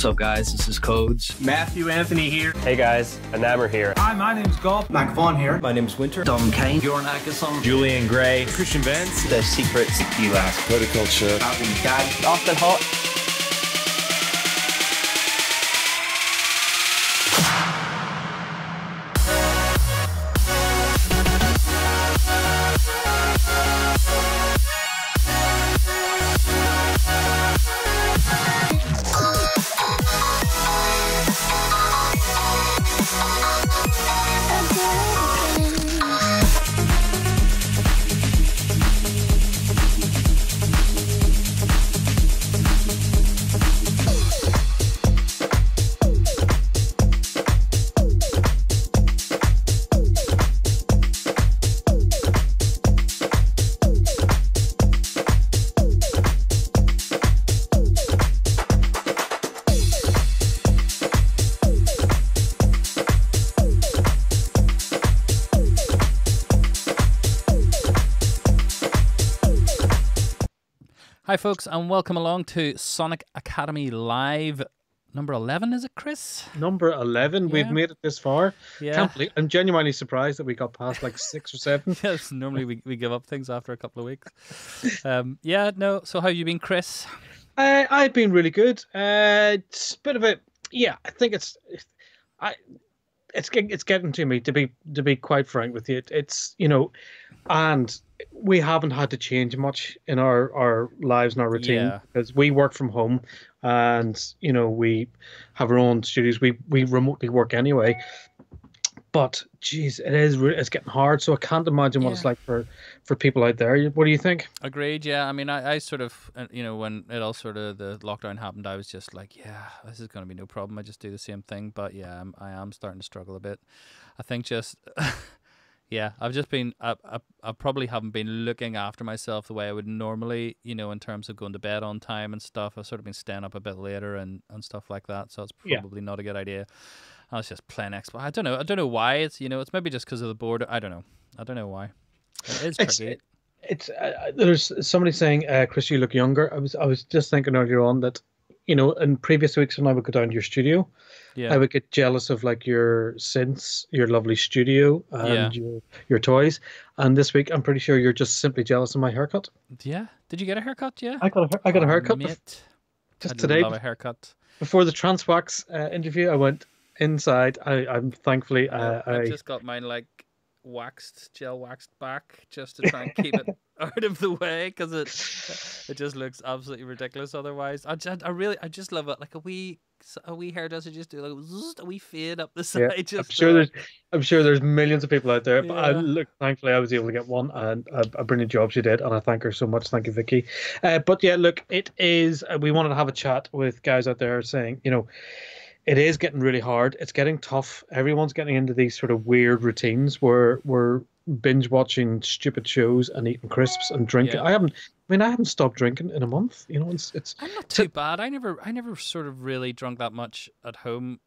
What's up, guys? This is Codes. Matthew Anthony here. Hey guys, Anammer here. Hi, my name's Golf. Mac Vaughn here. My name's Winter. Dom Kane. Bjorn Akesson. Julian Gray. Christian Vance. The Secrets You Ask. Horticulture. Alvin Dad. Austin Hot. Folks, and welcome along to Sonic Academy Live. Number 11, is it, Chris? Number 11. Yeah. We've made it this far. Yeah. Can't believe, I'm genuinely surprised that we got past like six or seven. yes, normally we, we give up things after a couple of weeks. Um, yeah, no. So, how have you been, Chris? Uh, I've been really good. Uh, it's a bit of a, yeah, I think it's, I, it's it's getting to me to be to be quite frank with you. It, it's you know, and we haven't had to change much in our our lives and our routine Yeah. because we work from home, and you know we have our own studios. We we remotely work anyway. But geez, it is it's getting hard. So I can't imagine what it's like for for people out there. What do you think? Agreed. Yeah. I mean, I, I sort of, uh, you know, when it all sort of the lockdown happened, I was just like, yeah, this is going to be no problem. I just do the same thing. But yeah, I'm, I am starting to struggle a bit. I think just, yeah, I've just been, I, I, I probably haven't been looking after myself the way I would normally, you know, in terms of going to bed on time and stuff. I've sort of been staying up a bit later and, and stuff like that. So it's Yeah. probably not a good idea. I was just playing Xbox. I don't know. I don't know why it's, you know, it's maybe just because of the board. I don't know. I don't know why. It's It's- tricky. it's uh, there's somebody saying, uh, "Chris, you look younger." I was I was just thinking earlier on that, you know, in previous weeks when I would go down to your studio, yeah. I would get jealous of like your synths, your lovely studio, and Yeah. your your toys. And this week, I'm pretty sure you're just simply jealous of my haircut. Yeah. Did you get a haircut? Yeah. I got a I got a haircut mate. just today Love a haircut. before the Trance Wax uh, interview. I went inside. I I'm thankfully uh, I I just got mine like waxed, gel waxed back, just to try and keep it out of the way because it it just looks absolutely ridiculous otherwise. I just, I really, I just love it. Like a wee, a wee hairdresser just do like zzz, a wee fade up the side. Yeah, just I'm sure uh, there's I'm sure there's millions of people out there, but I look thankfully I was able to get one and a, a brilliant job she did, and I thank her so much. Thank you, Vicky. Uh, but yeah, look, it is. Uh, we wanted to have a chat with guys out there saying, you know, it is getting really hard. It's getting tough. Everyone's getting into these sort of weird routines where we're binge watching stupid shows and eating crisps and drinking. Yeah. I haven't. I mean, I haven't stopped drinking in a month. You know, it's it's I'm not too bad. I never, I never sort of really drunk that much at home.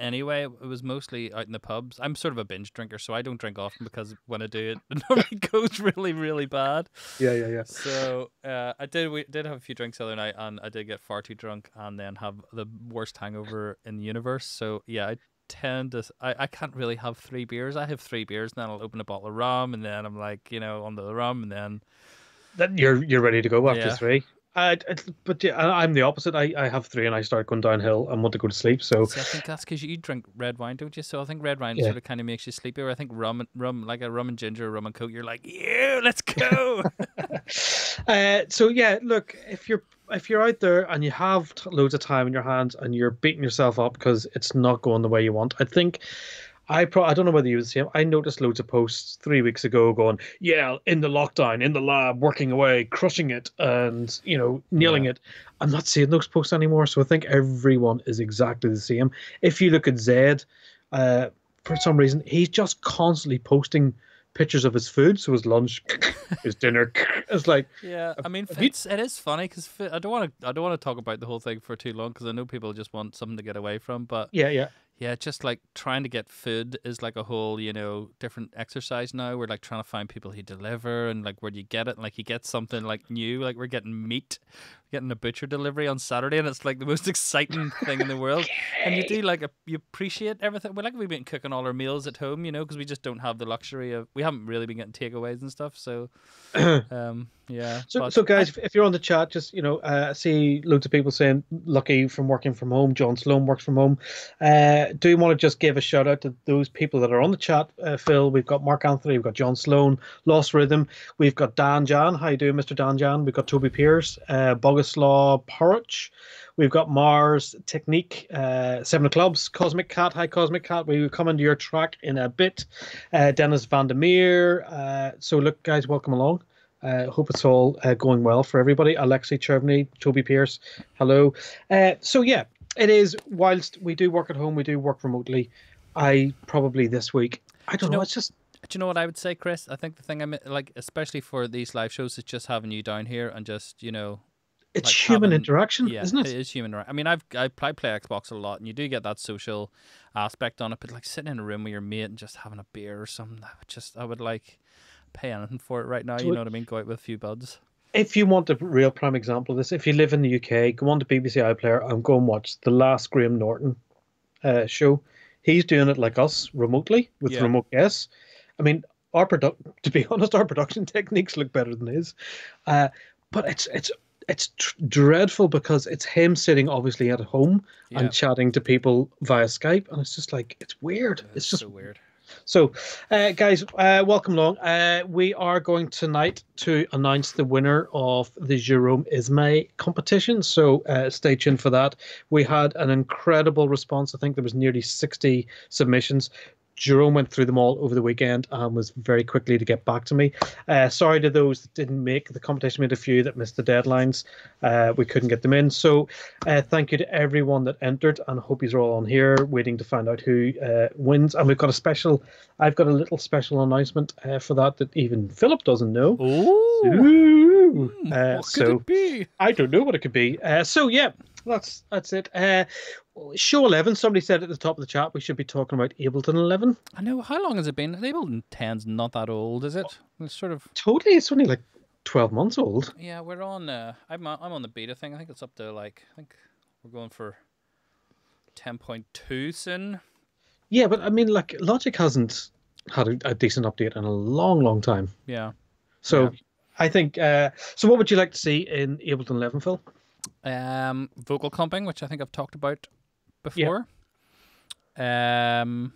Anyway, it was mostly out in the pubs. I'm sort of a binge drinker, so I don't drink often because when I do it, it normally goes really, really bad. yeah, yeah, yeah. So uh, I did we did have a few drinks the other night, and I did get far too drunk, and then have the worst hangover in the universe. So yeah, I tend to I, I can't really have three beers. I have three beers, and then I'll open a bottle of rum, and then I'm like you know on the rum, and then That you're you're ready to go after Yeah. three. Uh, it- but yeah, I- I'm the opposite. I, I have three and I start going downhill and want to go to sleep. So See, I think that's because you drink red wine, don't you? So I think red wine Yeah. sort of kind of makes you sleepy. I think rum, and rum like a rum and ginger, rum and coke. You're like, yeah, let's go. Uh, so yeah, look, if you're if you're out there and you have t- loads of time in your hands and you're beating yourself up because it's not going the way you want, I think I pro I don't know whether you would see same. I noticed loads of posts three weeks ago going, yeah, in the lockdown, in the lab, working away, crushing it, and you know, nailing Yeah. it. I'm not seeing those posts anymore, so I think everyone is exactly the same. If you look at Zed, uh, for some reason, he's just constantly posting pictures of his food, so his lunch, his dinner. It's like Yeah, I mean, it's, it is funny because I don't want to I don't want to talk about the whole thing for too long because I know people just want something to get away from. But Yeah, yeah. Yeah, just like trying to get food is like a whole, you know, different exercise now. We're like trying to find people who deliver and like where do you get it? And, like you get something like new, like we're getting meat, getting a butcher delivery on Saturday, and it's like the most exciting thing in the world. And you do like a, you appreciate everything. We're like we've been cooking all our meals at home, you know, because we just don't have the luxury of we haven't really been getting takeaways and stuff. So, um, yeah. So, but so guys, if, you're on the chat, just you know, uh, I see loads of people saying lucky from working from home. John Sloan works from home. Uh, do you want to just give a shout out to those people that are on the chat, uh, Phil? We've got Mark Anthony, we've got John Sloan, Lost Rhythm, we've got Dan Jan. How you doing, Mr. Dan Jan? We've got Toby Pierce, uh, Boguslaw Porridge. We've got Mars Technique, uh, Seven of Clubs, Cosmic Cat. Hi, Cosmic Cat. We will come into your track in a bit. Uh, Dennis Vandermeer. Uh, so, look, guys, welcome along. Uh, hope it's all uh, going well for everybody. Alexi Chervny, Toby Pierce, hello. Uh, so yeah, it is. Whilst we do work at home, we do work remotely. I probably this week. I don't you know, know- It's just Do you know what I would say, Chris? I think the thing I mi- like, especially for these live shows, is just having you down here and just you know, it's like human having- interaction, yeah, isn't it? It is human. right? I mean, I've I play, play Xbox a lot, and you do get that social aspect on it. But like sitting in a room with your mate and just having a beer or something, I would just I would like pay anything for it right now. You know what I mean? Go out with a few buds. If you want a real prime example of this, if you live in the UK, go on to BBC iPlayer and go and watch the last Graham Norton uh, show. He's doing it like us remotely with Yeah. remote guests. I mean, our product to be honest, our production techniques look better than his. Uh, but it's it's it's tr- dreadful because it's him sitting obviously at home Yeah. and chatting to people via Skype, and it's just like it's weird. It's just so weird. So, uh, guys, uh, welcome along. Uh, we are going tonight to announce the winner of the Jerome Isma-Ae competition. So, uh, stay tuned for that. We had an incredible response. I think there was nearly 60 submissions. Jerome went through them all over the weekend and was very quickly to get back to me. Uh, sorry to those that didn't make the competition. We had a few that missed the deadlines. Uh, we couldn't get them in. So, uh, thank you to everyone that entered, and I hope you're all on here waiting to find out who uh, wins. And we've got a special. I've got a little special announcement uh, for that that even Philip doesn't know. Oh, Ooh. Uh, what could so it be? I don't know what it could be. Uh, so yeah, that's that's it. Show eleven. Somebody said at the top of the chat we should be talking about Ableton eleven. I know. How long has it been? Ableton 10's not that old, is it? It's sort of. Totally, it's only like twelve months old. Yeah, we're on. Uh, I'm on, I'm on the beta thing. I think it's up to like I think we're going for ten point two soon. Yeah, but I mean, like Logic hasn't had a, a decent update in a long, long time. Yeah. So Yeah. I think. Uh, so what would you like to see in Ableton eleven, Phil? Um, vocal comping, which I think I've talked about before. Um,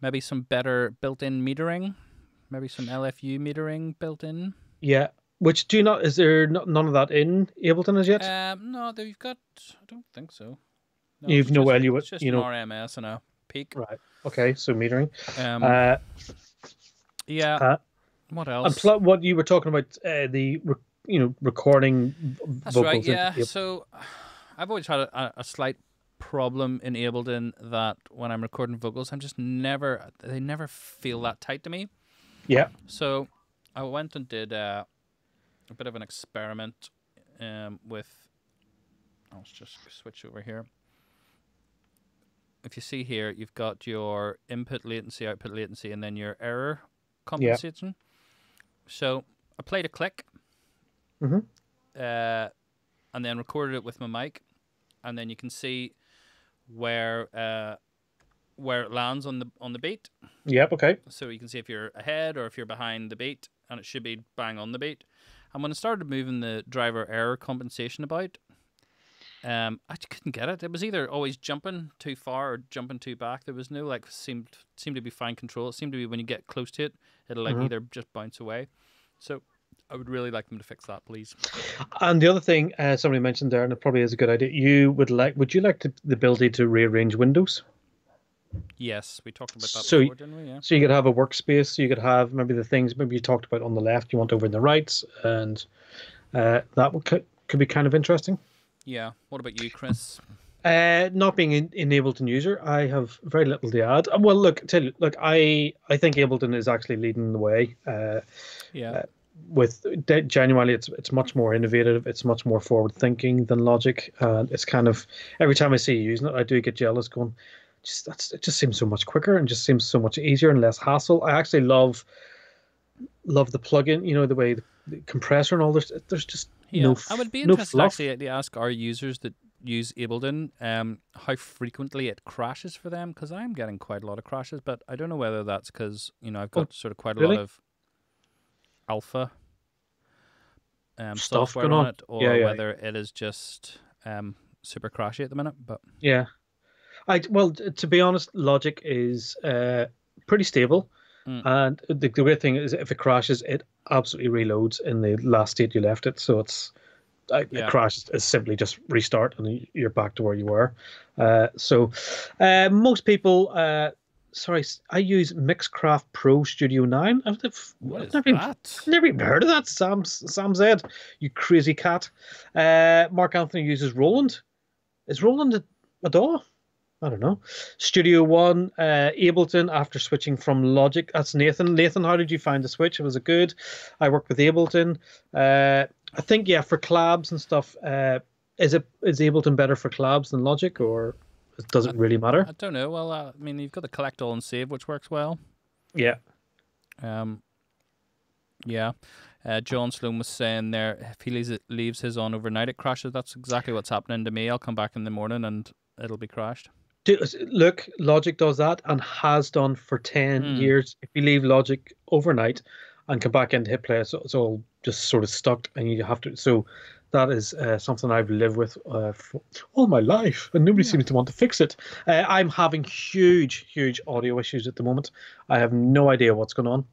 maybe some better built-in metering. Maybe some LFU metering built in. Yeah. Which do you not? Is there no, none of that in Ableton as yet? Um, no, they've got. I don't think so. No, You've no LU It's just you an know- RMS and a peak. right. Okay. So metering. Um, Uh, yeah. uh, what and else? pl- what you were talking about, uh, the re- you know recording That's vocals. right. Yeah. Ab- So I've always had a- a slight problem enabled in Ableton that when I'm recording vocals, I'm just never. They never feel that tight to me. yeah. So I went and did uh, a bit of an experiment um, with. I'll just switch over here. If you see here, you've got your input latency, output latency, and then your error compensation. Yeah. So I played a click, Mhm. uh, and then recorded it with my mic, and then you can see where uh, where it lands on the on the beat. Yep. Okay. So you can see if you're ahead or if you're behind the beat, and it should be bang on the beat. And when I started moving the driver error compensation about, um, I just couldn't get it. It was either always jumping too far or jumping too back. There was no like seemed seemed to be fine control. It seemed to be when you get close to it, it'll like Mhm. either just bounce away. So I would really like them to fix that, please. And the other thing uh, somebody mentioned there, and it probably is a good idea. You would like? Would you like to, the ability to rearrange windows? Yes, we talked about that So before, didn't we? Yeah. So you could have a workspace. So you could have maybe the things maybe you talked about on the left. You want over in the right, and uh, that would, could could be kind of interesting. Yeah. What about you, Chris? Uh, not being in, an Ableton user, I have very little to add. Uh, Well, look, tell you, look, I I think Ableton is actually leading the way. Uh, Yeah. With genuinely, it's it's much more innovative. It's much more forward thinking than Logic, and it's kind of every time I see you using it, I do get jealous. Going, just that's it just seems so much quicker and just seems so much easier and less hassle. I actually love love the plugin, you know, the way the, the compressor and all this. There's just Yeah, no. I would be interested fluff. actually to ask our users that use Ableton um, how frequently it crashes for them because I'm getting quite a lot of crashes, but I don't know whether that's because you know I've got Oh, sort of quite a really? lot of alpha um, Stuff software going on on. it, or Yeah, yeah. whether it is just um, super crashy at the minute. But Yeah, I well to be honest, Logic is uh, pretty stable, Mm. and the, the great thing is if it crashes, it absolutely reloads in the last state you left it. So it's I, Yeah. crashes is simply just restart and you're back to where you were. Uh, so uh, most people. Sorry, I use Mixcraft Pro Studio Nine. I've, I've I've never even that? Never even heard of that, Sam. Sam said, "You crazy cat." Uh, Mark Anthony uses Roland. Is Roland a, a DAW? I don't know. Studio One, uh, Ableton. After switching from Logic, that's Nathan. Nathan, how did you find the switch? Was it good? I work with Ableton. Uh, I think yeah, for collabs and stuff. Uh, is it is Ableton better for collabs than Logic, or it really matter? I don't know. Well, uh, I mean, you've got the collect all and save, which works well. Yeah. Um, yeah. Uh, John Sloan was saying there, if he leaves, it, leaves his on overnight, it crashes. That's exactly what's happening to me. I'll come back in the morning and it'll be crashed. Do, look, Logic does that and has done for 10 Hmm. years. If you leave Logic overnight and come back into hit play, it's, it's all just sort of stuck and you have to. So that is uh, something I've lived with uh, for all my life and nobody seems to want to fix it. Uh, I'm having huge, huge audio issues at the moment. I have no idea what's going on.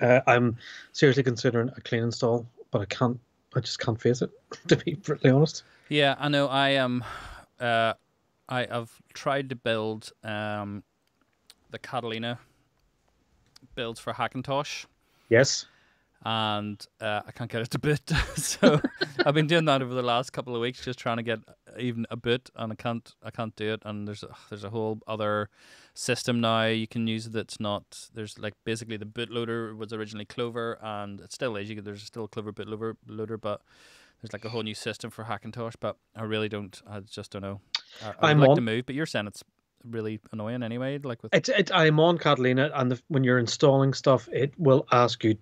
Uh, I'm seriously considering a clean install, but I can't. I just can't face it, to be brutally honest. Yeah, I know. I am. Uh, I have tried to build um, the Catalina builds for Hackintosh, Yes. And uh, I can't get it to boot. so I've been doing that over the last couple of weeks, just trying to get even a boot, and I can't. I can't do it. And there's a, there's a whole other system now you can use that's not. There's like basically the bootloader was originally Clover, and it still is. You could, there's still a Clover bootloader, loader, but there's like a whole new system for Hackintosh. But I really don't. I just don't know. I, I would I'm like on- to move, but you're saying it's really annoying anyway. Like with It's it, I'm on Catalina, and the, when you're installing stuff, it will ask you,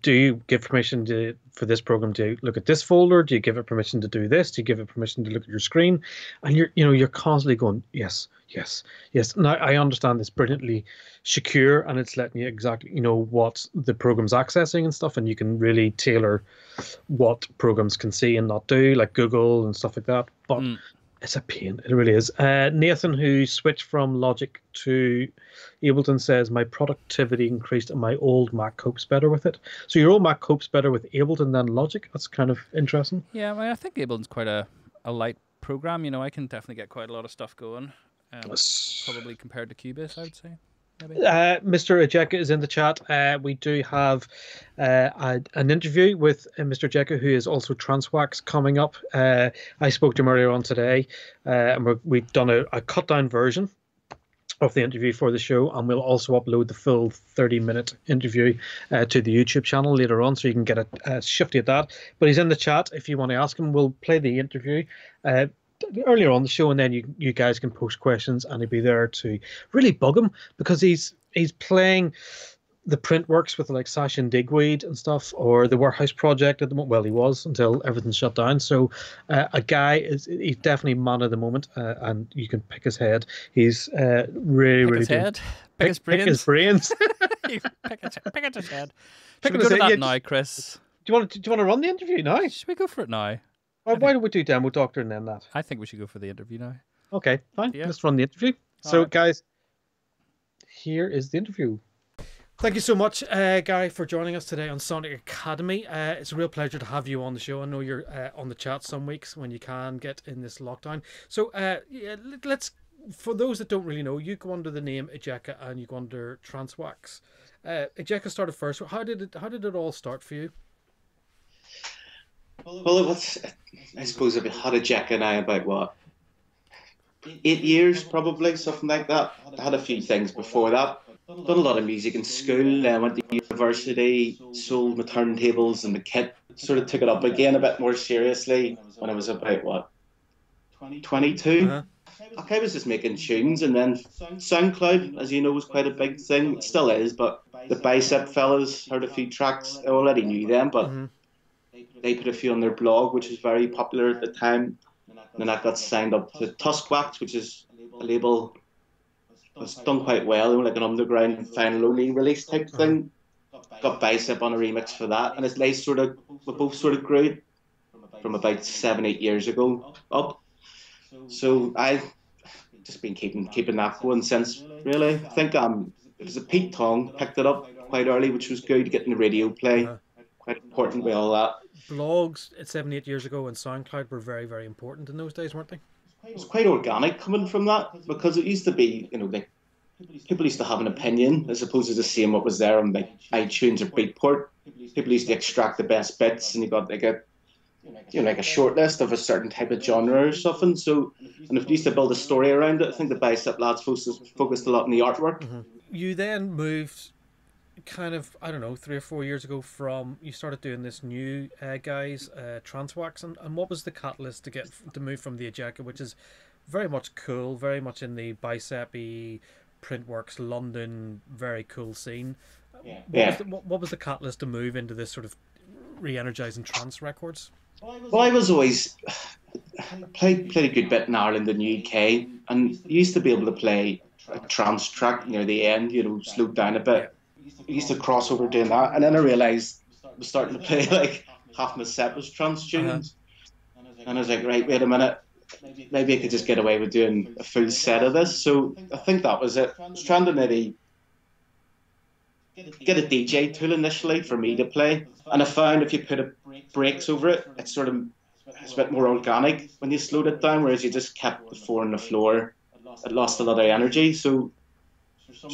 do you give permission to for this program to look at this folder? Do you give it permission to do this? Do you give it permission to look at your screen? And you're you know you're constantly going yes, yes, yes. Now I understand it's brilliantly secure, and it's letting you exactly you know what the program's accessing and stuff, and you can really tailor what programs can see and not do, like Google and stuff like that. But Mm. It's a pain. It really is. Uh, Nathan, who switched from Logic to Ableton, says my productivity increased and my old Mac copes better with it. So your old Mac copes better with Ableton than Logic. That's kind of interesting. Yeah, I, mean, I think Ableton's quite a, a light program. You know, I can definitely get quite a lot of stuff going. Um, probably compared to Cubase, I would say. Uh, Mr. Ejeca is in the chat. Uh, we do have uh, a, an interview with uh, Mr. Ejeca, who is also Trance Wax, coming up. Uh, I spoke to him earlier on today, uh, and we're, we've done a, a cut down version of the interview for the show, and we'll also upload the full 30 minute interview uh, to the YouTube channel later on, so you can get a, a shifty at that. But he's in the chat if you want to ask him. We'll play the interview. Uh, earlier on the show and then you you guys can post questions and he'd be there to really bug him because he's he's playing the Printworks with like Sash and Digweed and stuff, or the Warehouse Project at the moment. Well, he was until everything shut down. So, uh, a guy is he's definitely man of the moment, uh, and you can pick his head. He's uh, really, Pick really his doing- head. Pick, Pick, his pick his brains. brains. pick, his, pick his head. Pick Should we go to head, that yeah, now, Chris? do you want to do you want to run the interview now? Should we go for it now? Why, why don't we do demo doctor and then that? I think we should go for the interview now. Okay, fine. Yeah. Let's run the interview. So, Alright. guys, here is the interview. Thank you so much, uh, Guy, for joining us today on Sonic Academy. Uh, it's a real pleasure to have you on the show. I know you're uh, on the chat some weeks when you can get in this lockdown. So, uh, yeah, let- let's, for those that don't really know, you go under the name Ejeca and you go under Trance Wax. Uh, Ejeca started first. How did it? How did it all start for you? Well, it was, I suppose, I've had a Jack and I about what? Eight years, probably, something like that. I had a few things before that. Done a lot of music in school, I went to university, sold my turntables and the kit. Sort of took it up again a bit more seriously when I was about, what, 22? Uh-huh. like I was just making tunes, and then SoundCloud, as you know, was quite a big thing. It still is, but the Bicep fellas heard a few tracks. I already knew them, but Mhm. They put a few on their blog, which was very popular at the time. And then I got signed up to Tuskwax, which is a label that's done quite well, know, like an underground final only release type thing. Got Bicep on a remix for that, and it's like sort of we both sort of grew from about seven, eight years ago up. So I've just been keeping keeping that going since. Really, I think um it was a Pete Tong picked it up quite early, which was good. Getting the radio play, Uh-huh. quite important with all that. Blogs uh, seven, eight years ago and SoundCloud were very, very important in those days, weren't they? It was quite organic coming from that because it used to be, you know, like people used to have an opinion as opposed to just seeing what was there on like iTunes or Beatport. People used to extract the best bits, and you got like a you know like a short list of a certain type of genre or something. So, and if you used to build a story around it, I think the Bicep lads focused focused a lot on the artwork. You then moved kind of I don't know three or four years ago from you started doing this new uh, guys uh, Transwax and, and what was the catalyst to get to move from the Ejeca which is very much cool very much in the bicepy printworks London very cool scene what, Yeah. was the, what, what was the catalyst to move into this sort of re-energizing trance records Well, I was always played played a good bit in Ireland and UK, and used to be able to play a trance track near the end. You know, slowed down a bit. I used to cross over doing that, and then I realised I was starting to play like half my set was trance uh-huh. tunes, and I was like, right, wait a minute. Maybe I could just get away with doing a full set of this. So I think that was it. I was trying to maybe get a DJ tool initially for me to play, and I found if you put a breaks over it, it's sort of it's a bit more organic when you slowed it down, whereas you just kept the four on the floor, it lost a lot of energy. So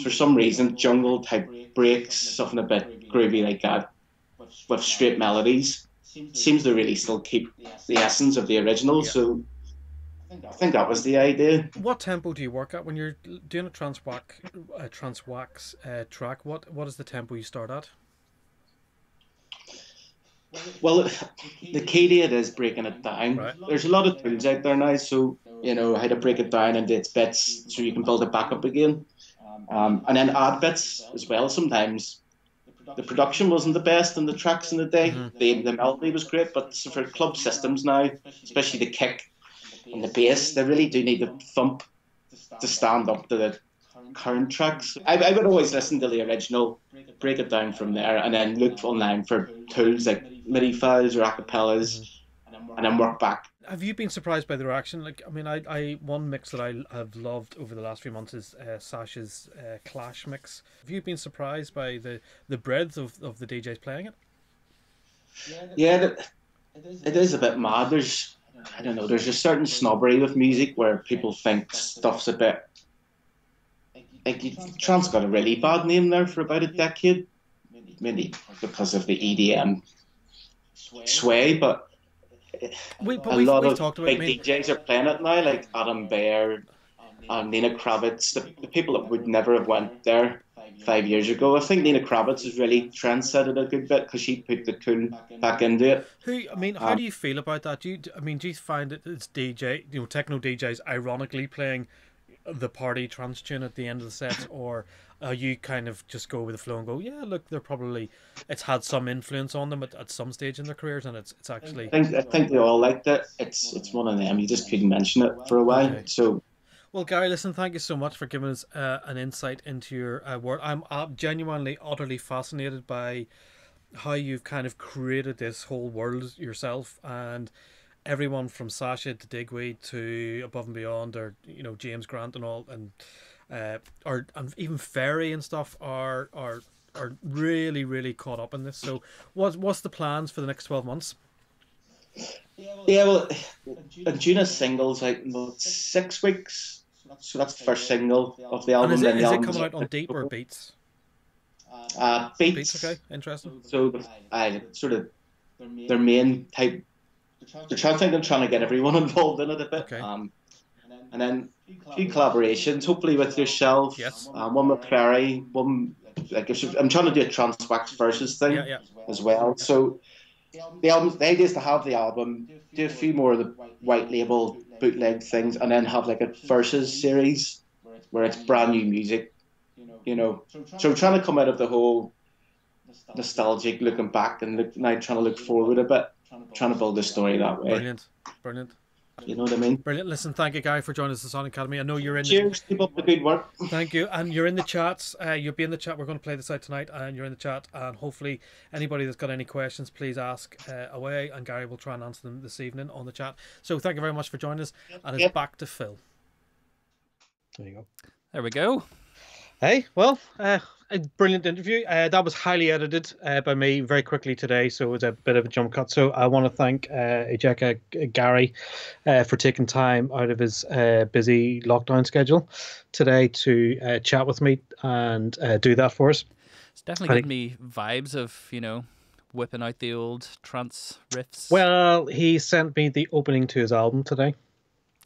for some reason, jungle type breaks, something a bit groovy like that, with straight melodies, seems to really still keep the essence of the original. So I think that was the idea. what tempo do you work at when you're doing a Trance Wax a Trance Wax uh, track what what is the tempo you start at Well, the key to it is breaking it down. Right. There's a lot of tools out there now, so you know how to break it down into its bits, so you can build it back up again, um, and then add bits as well. Sometimes the production wasn't the best in the tracks in the day. The the melody was great, but for club systems now, especially the kick and the bass, they really do need the thump to stand up to the current tracks. I, I would always listen to the original, break it down from there, and then look online for tools like MIDI files or acapellas, and then work back. Have you been surprised by the reaction? Like, I mean, I, I one mix that I have loved over the last few months is uh, Sasha's uh, Clash mix. Have you been surprised by the the breadth of, of the DJs playing it? Yeah, it, it is a bit mad. There's, I don't know, there's a certain snobbery with music where people think stuff's a bit. Like, trance got a really bad name there for about a decade, maybe because of the EDM sway, but We, but a we've, lot we've of talked about. big I mean, DJs are playing it now, like Adam Beyer, um, Nina Kraviz, the, the people that would never have went there five years ago. I think Nina Kraviz has really trendsetted a good bit because she put the tune back into it. who? I mean, how do you feel about that? Do you? I mean, do you find that it's DJ, you know, techno DJs, ironically playing the party trance tune at the end of the set, or are you kind of just go with the flow and go, yeah, look, they're probably it's had some influence on them at, at some stage in their careers, and it's it's actually I think I think they all liked it. It's it's one of them. You just couldn't mention it for a while. Okay. So Well, Gary, listen, thank you so much for giving us uh, an insight into your uh, work. I'm uh, genuinely, utterly fascinated by how you've kind of created this whole world yourself and everyone from Sasha to Digweed to Above and Beyond or, you know, James Grant and all and uh, or and even Ferry and stuff are are are really, really caught up in this. So what's what's the plans for the next 12 months? yeah, well, and Juna's singles out in about six weeks. So that's the first single of the album. And is it, the it coming out on Deep or Beats? Uh, beats. Beats, okay, interesting. So I sort of their main type. Trying, I'm trying to get everyone involved in it a bit. Okay. Um, and then a few collaborations, hopefully with yourself. Yes. Um, one with Clary. One like I'm trying to do a Trance Wax versus thing Yeah, yeah. as well. So the album, the idea is to have the album, do a few more of the white label bootleg things, and then have like a versus series where it's brand new music. You know, so I'm trying to come out of the whole nostalgic looking back and look, now trying to look forward a bit, trying to build a story that way. Brilliant, brilliant, You know what I mean? brilliant. Listen, thank you, Guy, for joining us at the Sonic Academy. I know you're in. The, Cheers, keep up the good work. Thank you, and you're in the chats. Uh, you'll be in the chat. We're going to play this out tonight, and you're in the chat. And hopefully, anybody that's got any questions, please ask uh, away, and Gary will try and answer them this evening on the chat. So, thank you very much for joining us, and it's Yep. back to Phil. There you go. There we go. Hey, well, uh, a brilliant interview. Uh, that was highly edited uh, by me very quickly today, so it was a bit of a jump cut. So I want to thank uh, Ejeca Gary uh, for taking time out of his uh, busy lockdown schedule today to uh, chat with me and uh, do that for us. It's definitely giving me vibes of you know whipping out the old trance riffs. Well, he sent me the opening to his album today,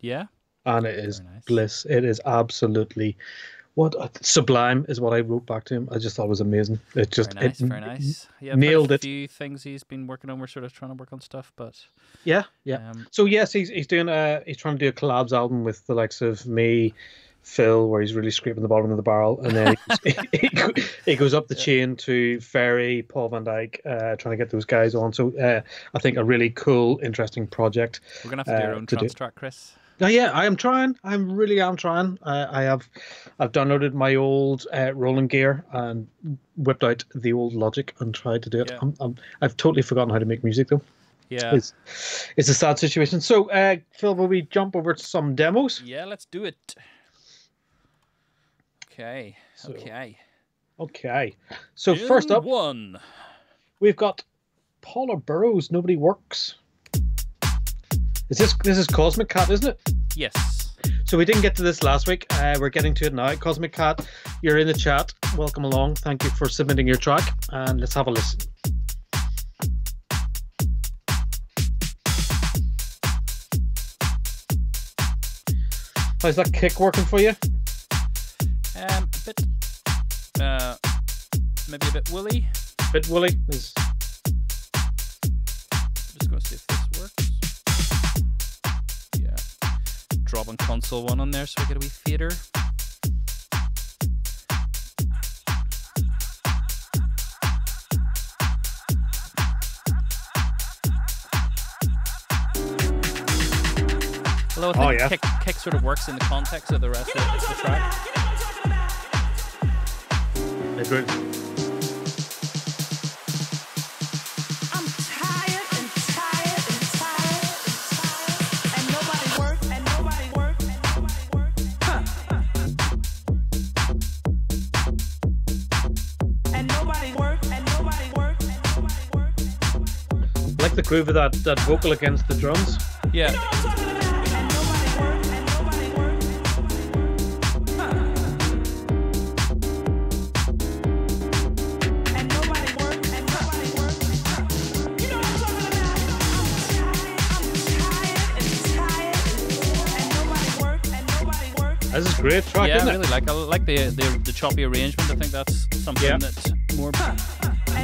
yeah. and it is nice. bliss. It is absolutely what sublime is what I wrote back to him. I just thought it was amazing. It just Very nice, it, very nice. Yeah, I've nailed a it. few things he's been working on. We're sort of trying to work on stuff, but Yeah, yeah. um, So yes, he's he's doing a he's trying to do a collabs album with the likes of me, Phil, where he's really scraping the bottom of the barrel, and then he, goes- he, goes up the chain to Ferry, Paul van Dyk, uh, trying to get those guys on. So uh, I think a really cool, interesting project. we're gonna have to do our Uh, own trance track, Chris. Yeah, I am trying. I'm really am trying. Uh, I have, I've downloaded my old uh, rolling gear and whipped out the old Logic and tried to do it. Yeah. I'm, I'm, I've totally forgotten how to make music though. Yeah, It's, it's a sad situation. So, uh, Phil, will we jump over to some demos? yeah. Let's do it. Okay. So- okay. Okay. So first up, one. we've got Paula Burrows. Nobody works. Is this this is Cosmic Cat, isn't it? Yes. So we didn't get to this last week. Uh, we're getting to it now. Cosmic Cat, you're in the chat. Welcome along. Thank you for submitting your track, and let's have a listen. How's that kick working for you? Um, a bit. Uh, maybe a bit woolly. Bit woolly. Is Just gonna see if Dropping console one on there so we get a wee fader. Although I oh, think Oh, yeah. kick, kick sort of works in the context of the rest of the track. it good? Groove of that that vocal against the drums. Yeah. This is great track, yeah, I it? really like. I like the, the the choppy arrangement. I think that's something Yeah. that's more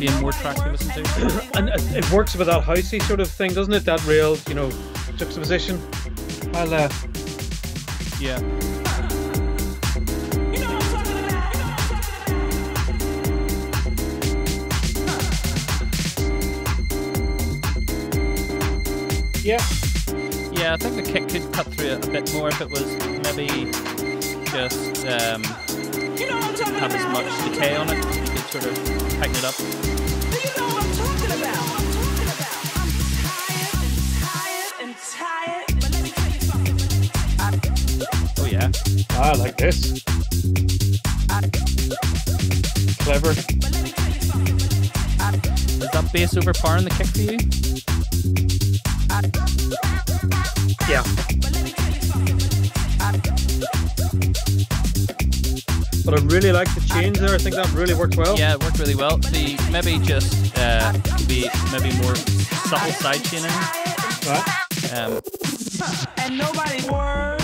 being more track to listen to. and it, it works with that housey sort of thing, doesn't it? That real, you know, juxtaposition. I'll, uh, Yeah. You know what I'm talking about? You know what I'm talking about? yeah, Yeah, I think the kick could cut through it a bit more if it was maybe just um, You know what I'm have as much decay on it. You could sort of tighten it up. Do you know what I'm talking about? I'm talking about. I'm tired and tired and tired. But let me tell you something. Oh yeah. Ah, I like this. Clever. But let me tell you something. Is that bass overpowering the kick for you? Yeah. But I really like the change there. I think that really worked well. Yeah, it worked really well. The maybe just uh, be maybe more subtle side chaining. Right. Um, And nobody work.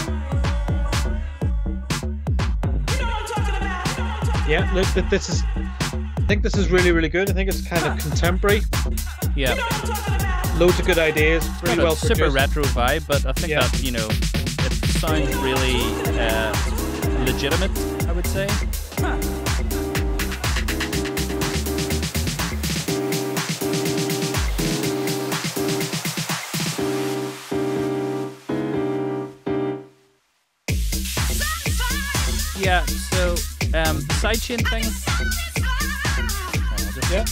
You know what I'm talking about? You know what I'm talking Yeah, look, th- this is. I think this is really, really good. I think it's kind of contemporary. yeah. Loads of good ideas. Got Really a well super retro vibe, but I think Yeah. that you know it sounds really uh, legitimate. Say. Yeah. So um, the sidechain thing. Yeah.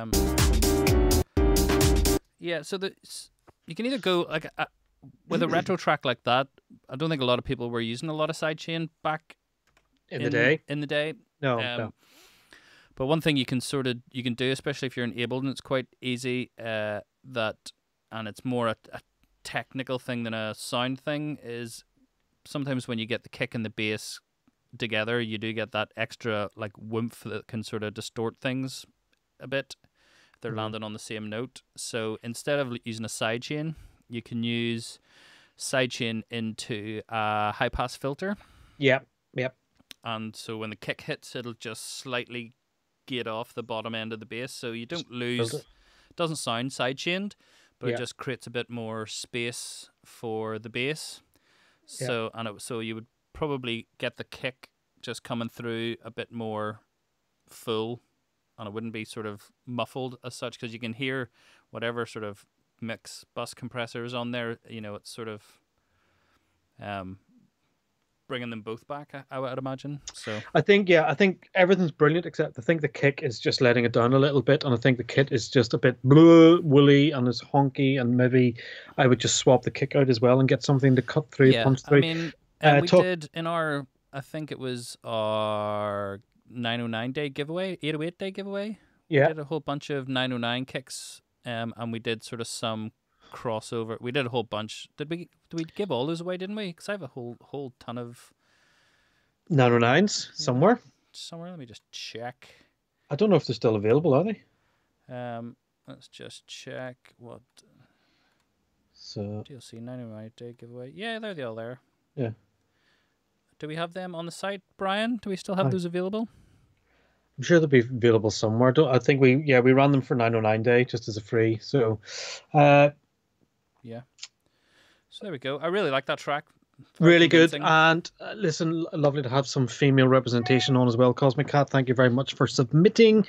Um, yeah. So the you can either go like uh, with a retro track like that. I don't think a lot of people were using a lot of sidechain back in the day. In the day, No, um, no. But one thing you can sort of you can do, especially if you're enabled and it's quite easy, uh, that and it's more a, a technical thing than a sound thing is sometimes when you get the kick and the bass together, you do get that extra like woomph that can sort of distort things a bit. They're Mhm. landing on the same note. So instead of using a sidechain, you can use sidechain into a high pass filter Yep. Yep. And so when the kick hits, it'll just slightly get off the bottom end of the bass, so you don't lose. it. Doesn't sound sidechained, but Yeah. it just creates a bit more space for the bass. Yeah. So and it, so you would probably get the kick just coming through a bit more full, and it wouldn't be sort of muffled as such because you can hear whatever sort of mix bus compressors on there. You know, it's sort of um bringing them both back. I, I would imagine. So I think yeah, I think everything's brilliant except I think the kick is just letting it down a little bit, and I think the kit is just a bit blue, woolly, and is honky, and maybe I would just swap the kick out as well and get something to cut through, yeah, punch through. I mean, Uh, um, we talk- did in our. I think it was our 909 day giveaway, 808 day giveaway. Yeah. We did a whole bunch of 909 kicks, um, and we did sort of some crossover. We did a whole bunch. Did we? Did we give all those away? Didn't we? Because I have a whole whole ton of 909s somewhere. somewhere. Let me just check. I don't know if they're still available, are they? Um, let's just check what So DLC 909 day giveaway. Yeah, they're they all there. Yeah. Do we have them on the site, Brian? Do we still have I- those available? I'm sure they'll be available somewhere. Don't, I think we yeah we ran them for 909 day just as a free. So uh, Yeah. So there we go. I really like that track. really good and uh, listen lovely to have some female representation on as well cosmic cat thank you very much for submitting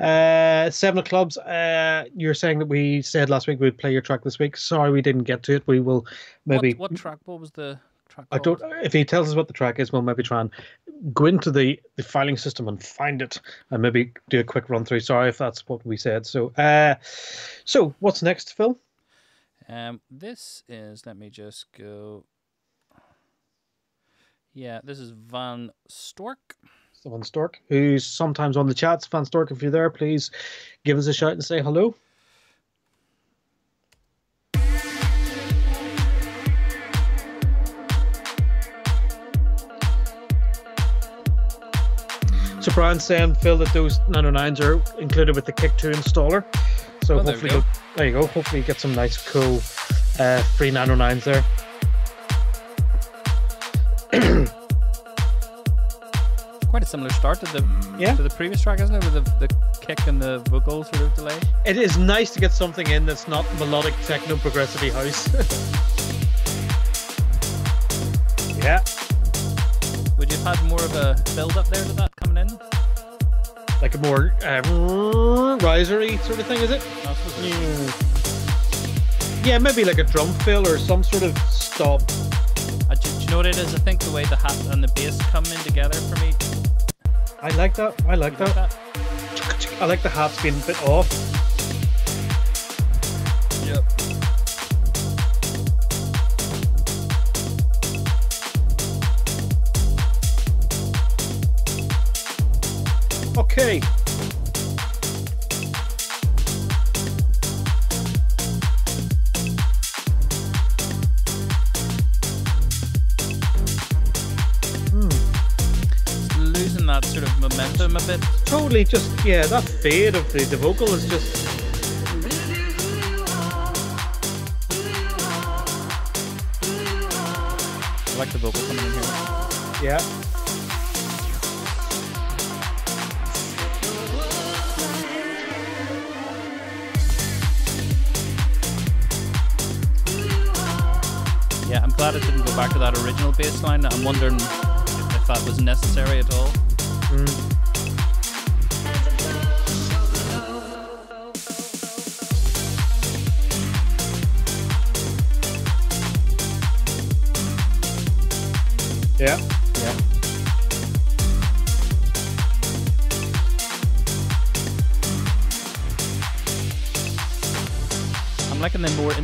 uh seven of clubs uh you're saying that we said last week we'd play your track this week sorry we didn't get to it we will maybe What, what track? What was the track? I don't. If he tells us what the track is, we'll maybe try and go into the the filing system and find it, and maybe do a quick run through. Sorry if that's what we said. So, uh, so what's next, Phil? Um, this is. Let me just go. Yeah, this is Van Stork. Van Stork, who's sometimes on the chats. Van Stork, if you're there, please give us a shout and say hello. So Brian's saying, Phil, that those 909s are included with the Kick 2 installer. So Oh, hopefully, there you go. Hopefully, you get some nice, cool uh, free 909s there. Quite a similar start to the Yeah. to the previous track, isn't it? With the, the kick and the vocal sort of delay. It is nice to get something in that's not melodic techno progressive house. yeah, Would you have had more of a build up there to that? Like a more uh, risery sort of thing, is it? I suppose it is. Mm. Yeah, maybe like a drum fill or some sort of stop. Uh, do, do you know what it is? I think the way the hat and the bass come in together for me. I like that. I like You like that. that? I like the hats being a bit off. Okay. Hmm. Losing that sort of momentum a bit. Totally just yeah, that fade of the, the vocal is just I like the vocal coming in here. yeah. I'm it didn't go back to that original bass line. I'm wondering if that was necessary at all. Yeah.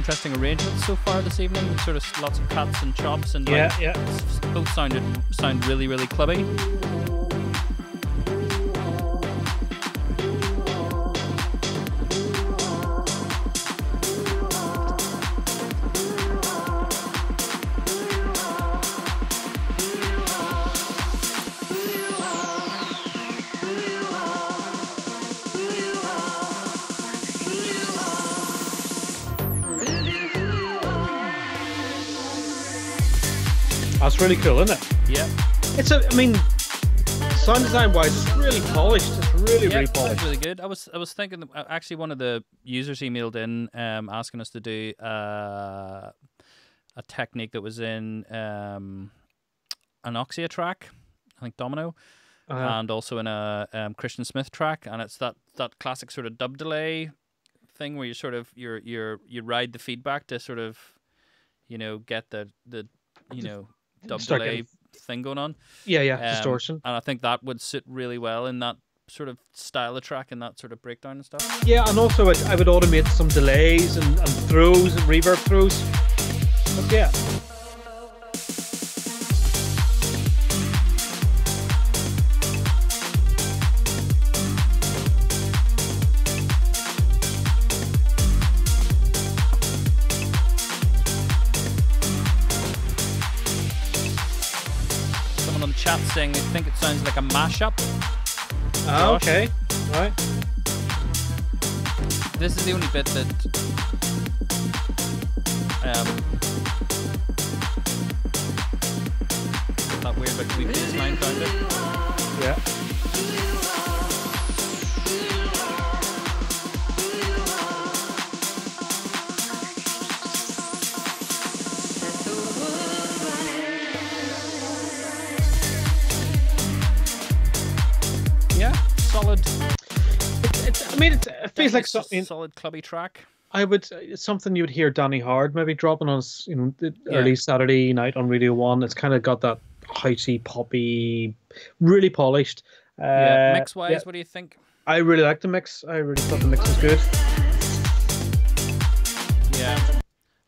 Interesting arrangements so far this evening. Sort of lots of cuts and chops and Yeah, like, yeah. both sounded sound really really clubby. That's really cool, isn't it? Yeah. It's a. I mean, sound design wise, it's really polished. It's really, yeah, really polished. really good. I was I was thinking uh, actually one of the users emailed in um, asking us to do uh, a technique that was in um, an Oxia track, I think Domino, Uh-huh. and also in a um, Christian Smith track, and it's that that classic sort of dub delay thing where you sort of you're you're you ride the feedback to sort of you know get the the you know dub Start delay getting- thing going on. Yeah, yeah, Um, distortion. And I think that would sit really well in that sort of style of track and that sort of breakdown and stuff. Yeah, and also I, I would automate some delays and, and throws and reverb throws. But yeah. Saying they think it sounds like a mashup. Ah, Josh. okay. Right. This is the only bit that um that weird bit we bass line found it. Yeah. I mean, it feels like something. solid clubby track. I would. It's something you would hear Danny Howard maybe dropping on, you know, the Yeah. early Saturday night on Radio One. It's kind of got that housey, poppy, really polished. Uh, yeah, mix wise, yeah, what do you think? I really like the mix. I really thought the mix was good. Yeah.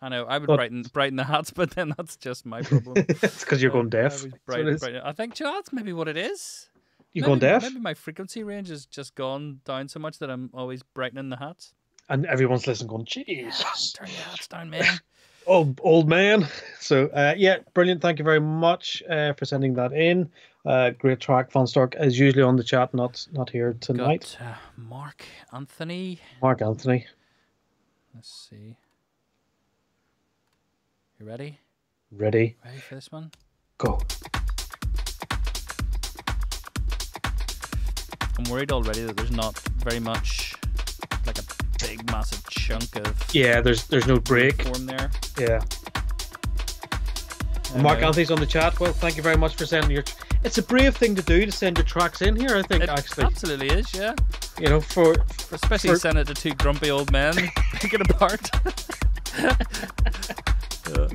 I know. I would But- brighten brighten the hats, but then that's just my problem. it's because you're going deaf. was That's what brighten- brighten- I think you know, that's maybe what it is. You maybe, going deaf? Maybe my frequency range has just gone down so much that I'm always brightening the hats. And everyone's listening, going, "Jeez, Turn your hats down, man. old old man." So uh, yeah, brilliant. Thank you very much uh, for sending that in. Uh, great track, Von Stark, as usually on the chat, not not here tonight. Got uh, Mark Anthony. Mark Anthony, Let's see. You ready? ready, Ready for this one? go. I'm worried already that there's not very much, like a big, massive chunk of Yeah, there's there's no break. form there. Yeah. Mark Anthony's on the chat. Well, thank you very much for sending your. It's a brave thing to do to send your tracks in here. I think It actually, absolutely is, yeah. you know, for Especially For- send it to two grumpy old men picking apart. Yeah.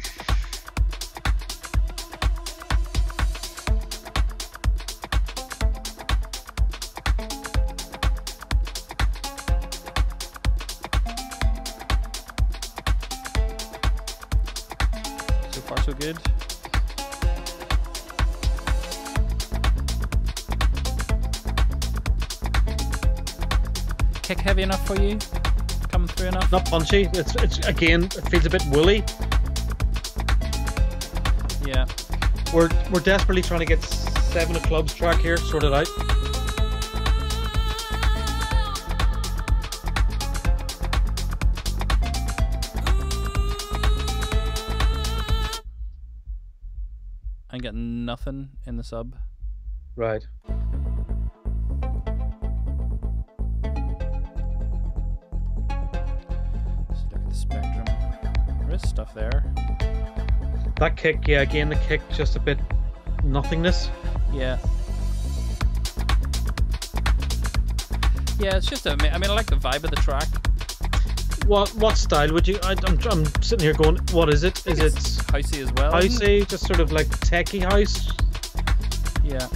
Kick heavy enough for you? Coming through enough? not punchy. It's it's again it feels a bit woolly. Yeah. We're we're desperately trying to get seven of clubs track here sorted out. I'm getting nothing in the sub. Right. That kick, yeah, again the kick just a bit nothingness. Yeah. Yeah, it's just a. I mean, I like the vibe of the track. What what style would you? I, I'm I'm sitting here going, what is it? Is it Housey as well. housey? Just sort of like techie house? Yeah.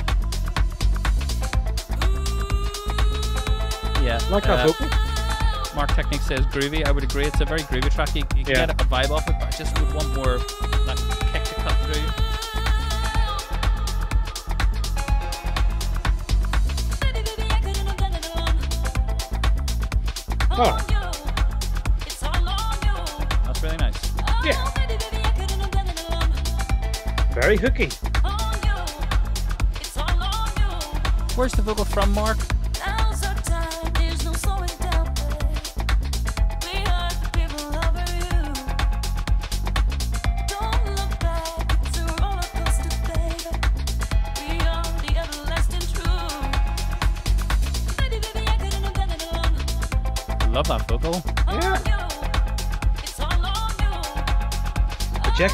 Yeah. Like that uh, vocal? Mark Technic says groovy. I would agree. It's a very groovy track. You, you can Yeah. get a vibe off it, but I just would want more that kick to cut through. Oh, That's really nice. yeah, very hooky. Where's the vocal from, Mark?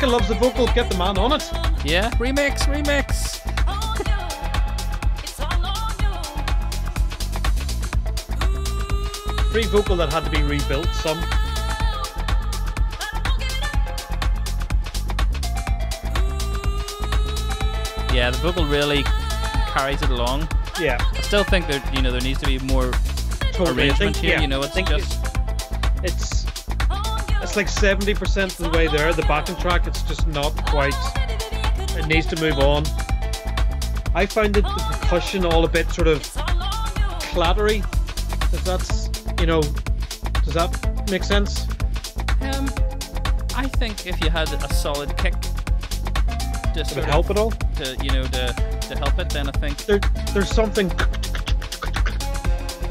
Loves the vocal. Get the man on it. Yeah. Remix, remix. Free vocal that had to be rebuilt. Some. Yeah, the vocal really carries it along. Yeah, I still think there, you know, there needs to be more totally. Arrangement think, here. yeah, you know, I it's think just it's like seventy percent of the way there. The backing track, it's just not quite. It needs to move on. I find it the percussion all a bit sort of clattery. If that's you know, does that make sense? Um, I think if you had a solid kick just to Does sort it of- help at all? to you know to to help it, then I think There, there's something.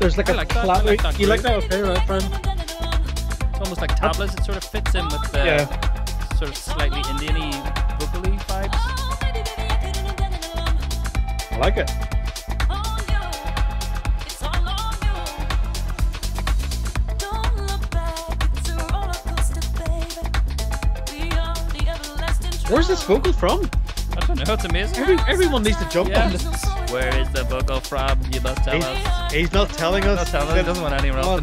There's like I a like clattery. like you like that? Okay, right, friend. It's almost like tablas. It sort of fits in with the Yeah. sort of slightly Indian-y vocally vibes. I like it. Where's this vocal from? I don't know. It's amazing. Every, everyone needs to jump Yeah. on this. Where is the vocal from? You must tell us. He's, he's not telling us. Not tell us. He doesn't want anyone else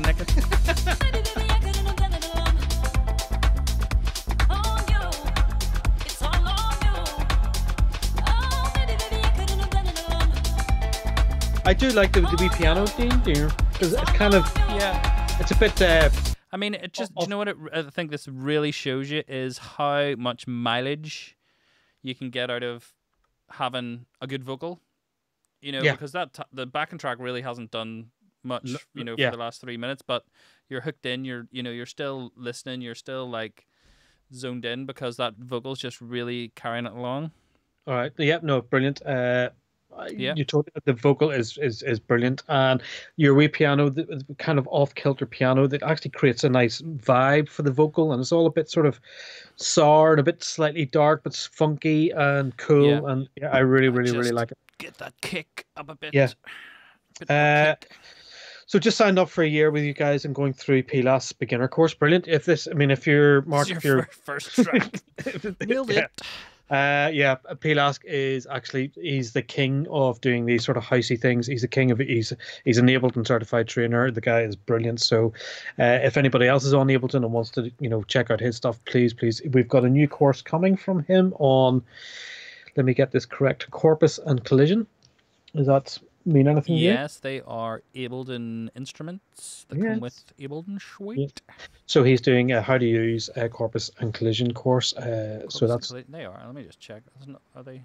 I do like the, the wee piano theme, because it's kind of Yeah. it's a bit. Uh, I mean, it just, do you know what it, I think this really shows you is how much mileage you can get out of having a good vocal. You know, Yeah. because that t- the backing track really hasn't done much, you know, yeah. for the last three minutes, but you're hooked in, you're, you know, you're still listening, you're still like zoned in because that vocal's just really carrying it along. all right. Yeah. No. Brilliant. Uh, Yeah. You told the vocal is is is brilliant, and your wee piano, the, kind of off kilter piano, that actually creates a nice vibe for the vocal, and it's all a bit sort of sour and a bit slightly dark, but funky and cool, Yeah. and yeah, I really, really, really like it. Get that kick up a bit. Yeah. bit Uh. So just signed up for a year with you guys and going through PLAS beginner course. Brilliant. If this, I mean, if you're Mark, is if you're first track. Nailed Yeah. Uh, yeah, Pilask is actually he's the king of doing these sort of housey things. He's the king of he's he's an Ableton certified trainer. The guy is brilliant. So, uh, if anybody else is on Ableton and wants to you know check out his stuff, please, please, we've got a new course coming from him on. Let me get this correct: Corpus and Collision. Does that mean anything? Yes, they are Ableton instruments that Yes. come with Ableton Suite. So he's doing a how to use uh, Corpus and Collision course. Uh, so Corpus and that's Colli- they are. Let me just check. Are they?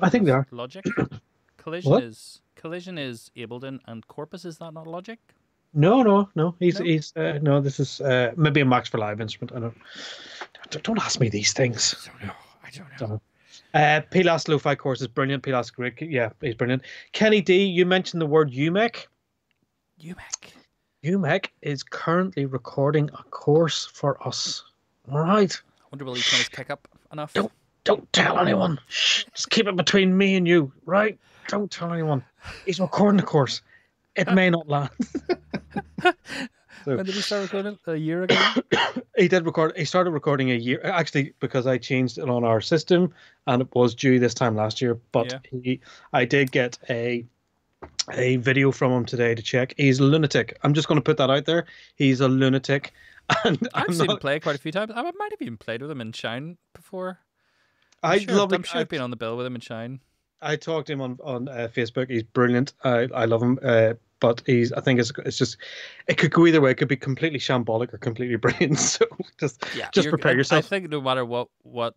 I think they are. Logic. Collision What? is Collision is Ableton and Corpus is that not Logic? No, no, no. He's No? he's uh, no. This is uh, maybe a Max for Live instrument. I don't. Don't- ask me these things. I don't know. I don't So, uh, Pilas Lo-Fi course is brilliant. Pilas great. Yeah, he's brilliant. Kenny D, you mentioned the word Umek. Umek. Umek is currently recording a course for us. All right. I wonder will he kick up enough? Don't don't tell anyone. Shh, just keep it between me and you, right? Don't tell anyone. He's recording the course. It may not land. So When did he start recording? A year ago. he did record. He started recording a year actually because I changed it on our system, and it was due this time last year. But Yeah. he, I did get a a video from him today to check. He's a lunatic. I'm just going to put that out there. He's a lunatic, and I've I'm seen him play quite a few times. I might have even played with him in Shine before. I I'm sure, love. I'm sure I've been on the bill with him in Shine. I talked to him on on uh, Facebook. He's brilliant. I I love him. Uh, but he's. I think it's it's just. It could go either way. It could be completely shambolic or completely brilliant. So just Yeah, just prepare yourself. I think no matter what what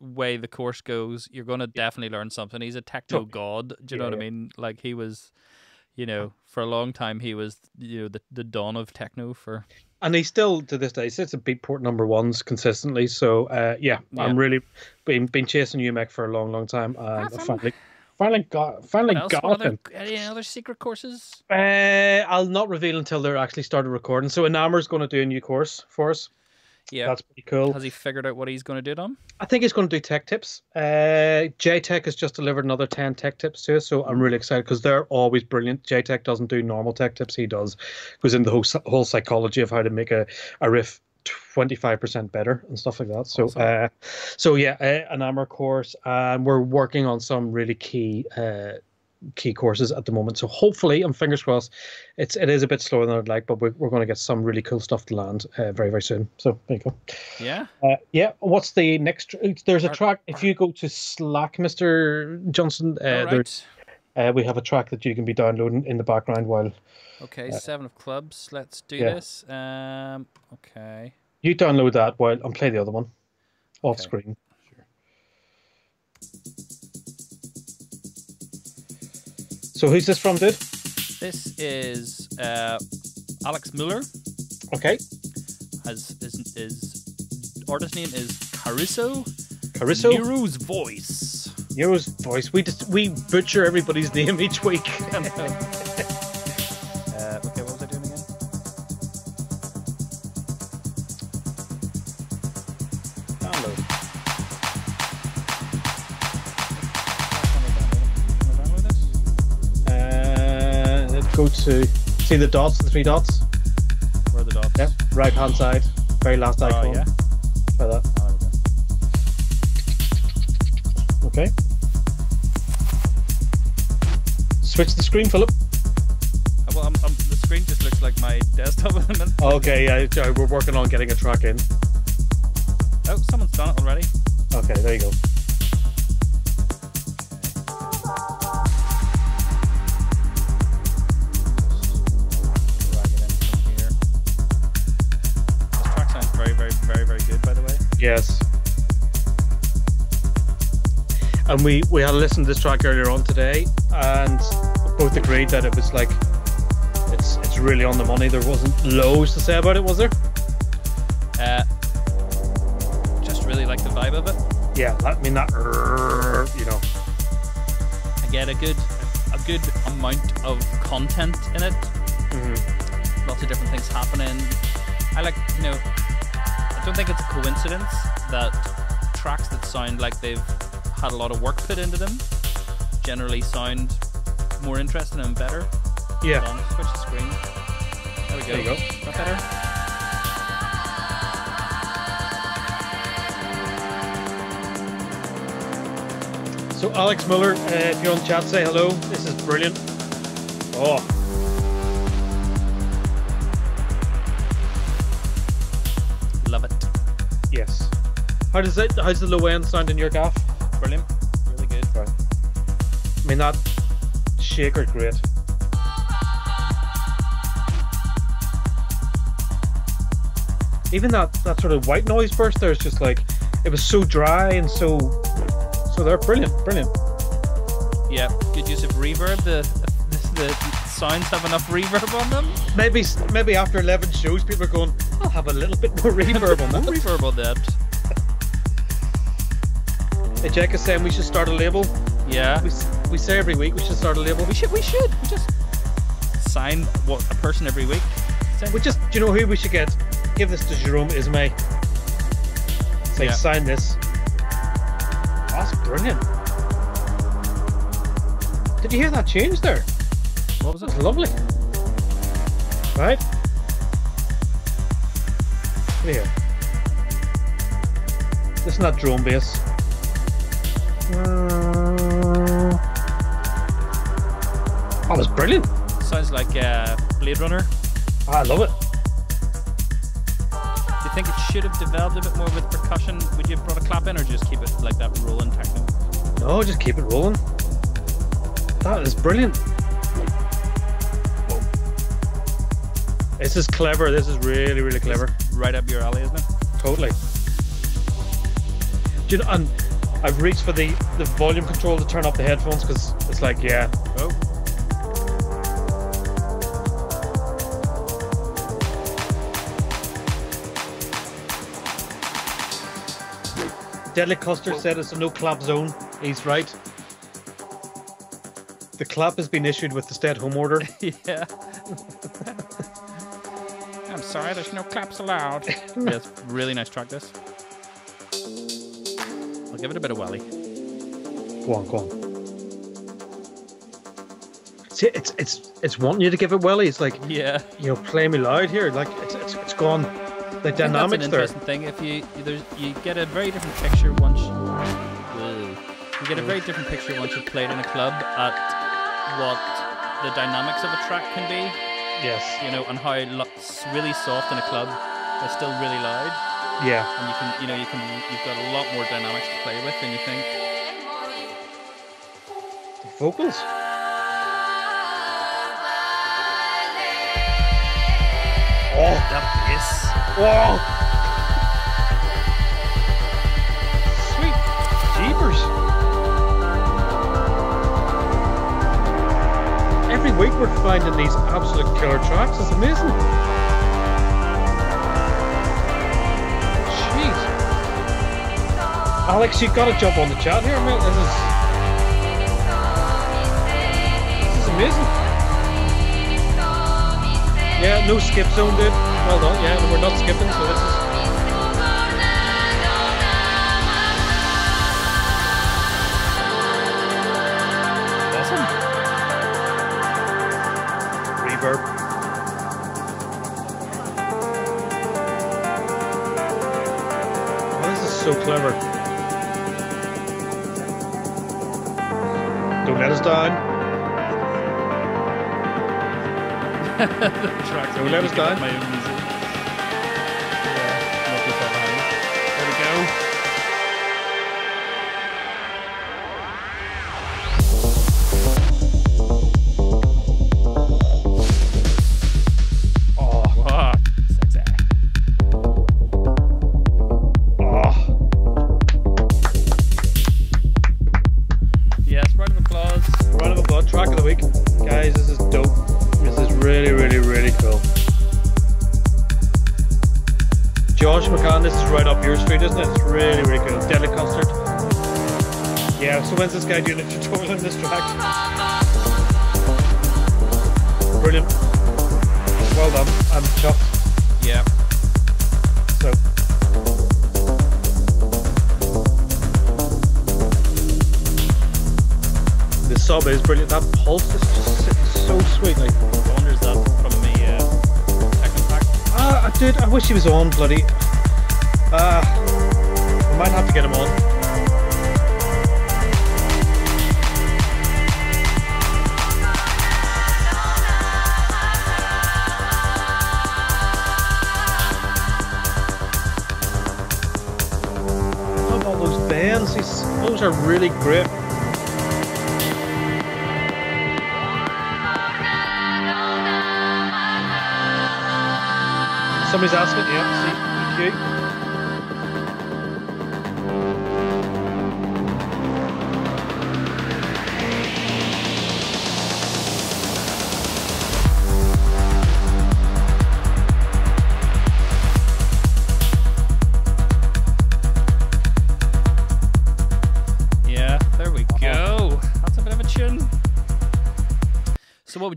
way the course goes, you're going to definitely learn something. He's a techno Oh, god. Do you know yeah, what I mean? Like he was, you know, for a long time he was, you know, the the dawn of techno for. and he still to this day sits at beatport number ones consistently. So uh, yeah, Yeah. I'm really been been chasing Umek for a long, long time, and Awesome. finally finally got finally got What other, any other secret courses? Uh, I'll not reveal until they're actually started recording. So Enamer's going to do a new course for us. Yeah. That's pretty cool. Has he figured out what he's going to do to him? I think he's going to do tech tips. Uh, JTech has just delivered another 10 tech tips to us, so I'm really excited because they're always brilliant. JTech doesn't do normal tech tips, he does. Goes into the whole, whole psychology of how to make a, a riff 25% better and stuff like that. So, Awesome. uh, so yeah, uh, an AMR course, and we're working on some really key. Uh, key courses at the moment so hopefully and fingers crossed it's it is a bit slower than i'd like but we're, we're going to get some really cool stuff to land uh, very very soon so there you go Yeah. uh, yeah, what's the next? tr- There's a track. If you go to Slack, Mister Johnson, uh, right. uh, we have a track that you can be downloading in the background while Okay, seven of clubs. Let's do yeah. this. Um. Okay. you download that while and play the other one off Okay. screen. So who's this from, dude? This is uh, Alex Muller. Okay, Has his, his artist name is Cariso. Caruso. Nero's voice. Nero's voice. We just we butcher everybody's name each week. to see the dots, the three dots. Where are the dots? Yep, right hand side, very last Oh icon. yeah. Try that. Oh, go. Okay. Switch the screen, Philip. Uh, Well, I'm, I'm, the screen just looks like my desktop at the. Okay, yeah, we're working on getting a track in. Oh, someone's done it already. Okay, there you go. Yes. And we we had a listen to this track earlier on today, and both agreed that it was like it's it's really on the money. There wasn't loads to say about it, was there? Uh, just really like the vibe of it. Yeah, I mean that, you know. I get a good, a good amount of content in it. mhm. Lots of different things happening. I like, you know, don't think it's a coincidence that tracks that sound like they've had a lot of work put into them generally sound more interesting and better. Hold Yeah. on, switch the screen. There we go. There you go. Is that better? So Alex Muller, uh, if you're on chat, say hello. This is brilliant. Oh, How does it? How's the low end sound in your gaff? Brilliant. Really good. Right. I mean that shaker, great. Even that that sort of white noise burst there is just like it was so dry and so so they're brilliant, brilliant. Yeah, good use of reverb. The, the, the sounds have enough reverb on them. Maybe maybe after eleven shows, people are going, I'll have a little bit more reverb on More that. reverb on that. Hey, Jack is saying we should start a label. Yeah. We, we say every week we should start a label. We should. We should. We just sign what a person every week. We just, do you know who we should get? Give this to Jerome Isma-Ae. Say, Yeah. sign this. That's brilliant. Did you hear that change there? what was it? That's lovely. Right? Here. Listen to that drum bass. Oh, it was brilliant. Sounds like uh, Blade Runner. I love it. Do you think it should have developed a bit more with percussion? Would you have brought a clap in, or just keep it like that rolling techno? No, just keep it rolling. That is brilliant. This is clever. This is really, really clever. Right up your alley, isn't it? Totally. Do you know, and I've reached for the, the volume control to turn off the headphones because it's like, yeah. Oh. Deadly Custer said it's a no clap zone. He's right. The clap has been issued with the stay at home order. yeah. I'm sorry, there's no claps allowed. yeah, it's really nice track. This. I'll give it a bit of welly. Go on, go on. See, it's it's it's wanting you to give it welly. It's like, Yeah. you know, play me loud here. Like it's it's, it's gone. The I think that's an dynamics there. interesting thing. If you there's you get a very different picture once Whoa. you get a very different picture once you've played in a club at what the dynamics of a track can be. Yes. You know, and how it's really soft in a club, but still really loud. Yeah. And you can, you know, you can, you've got a lot more dynamics to play with than you think. Vocals. Oh, That bass. Whoa! Sweet jeepers! Every week we're finding these absolute killer tracks. It's amazing. Alex, you've got to jump on the chat here, mate. This is this is amazing. Yeah, no skip zone, dude. Well done. Yeah, we're not skipping, so this is. Awesome. Reverb. Oh, this is so clever. Don't let us down. the tracks. Don't let us give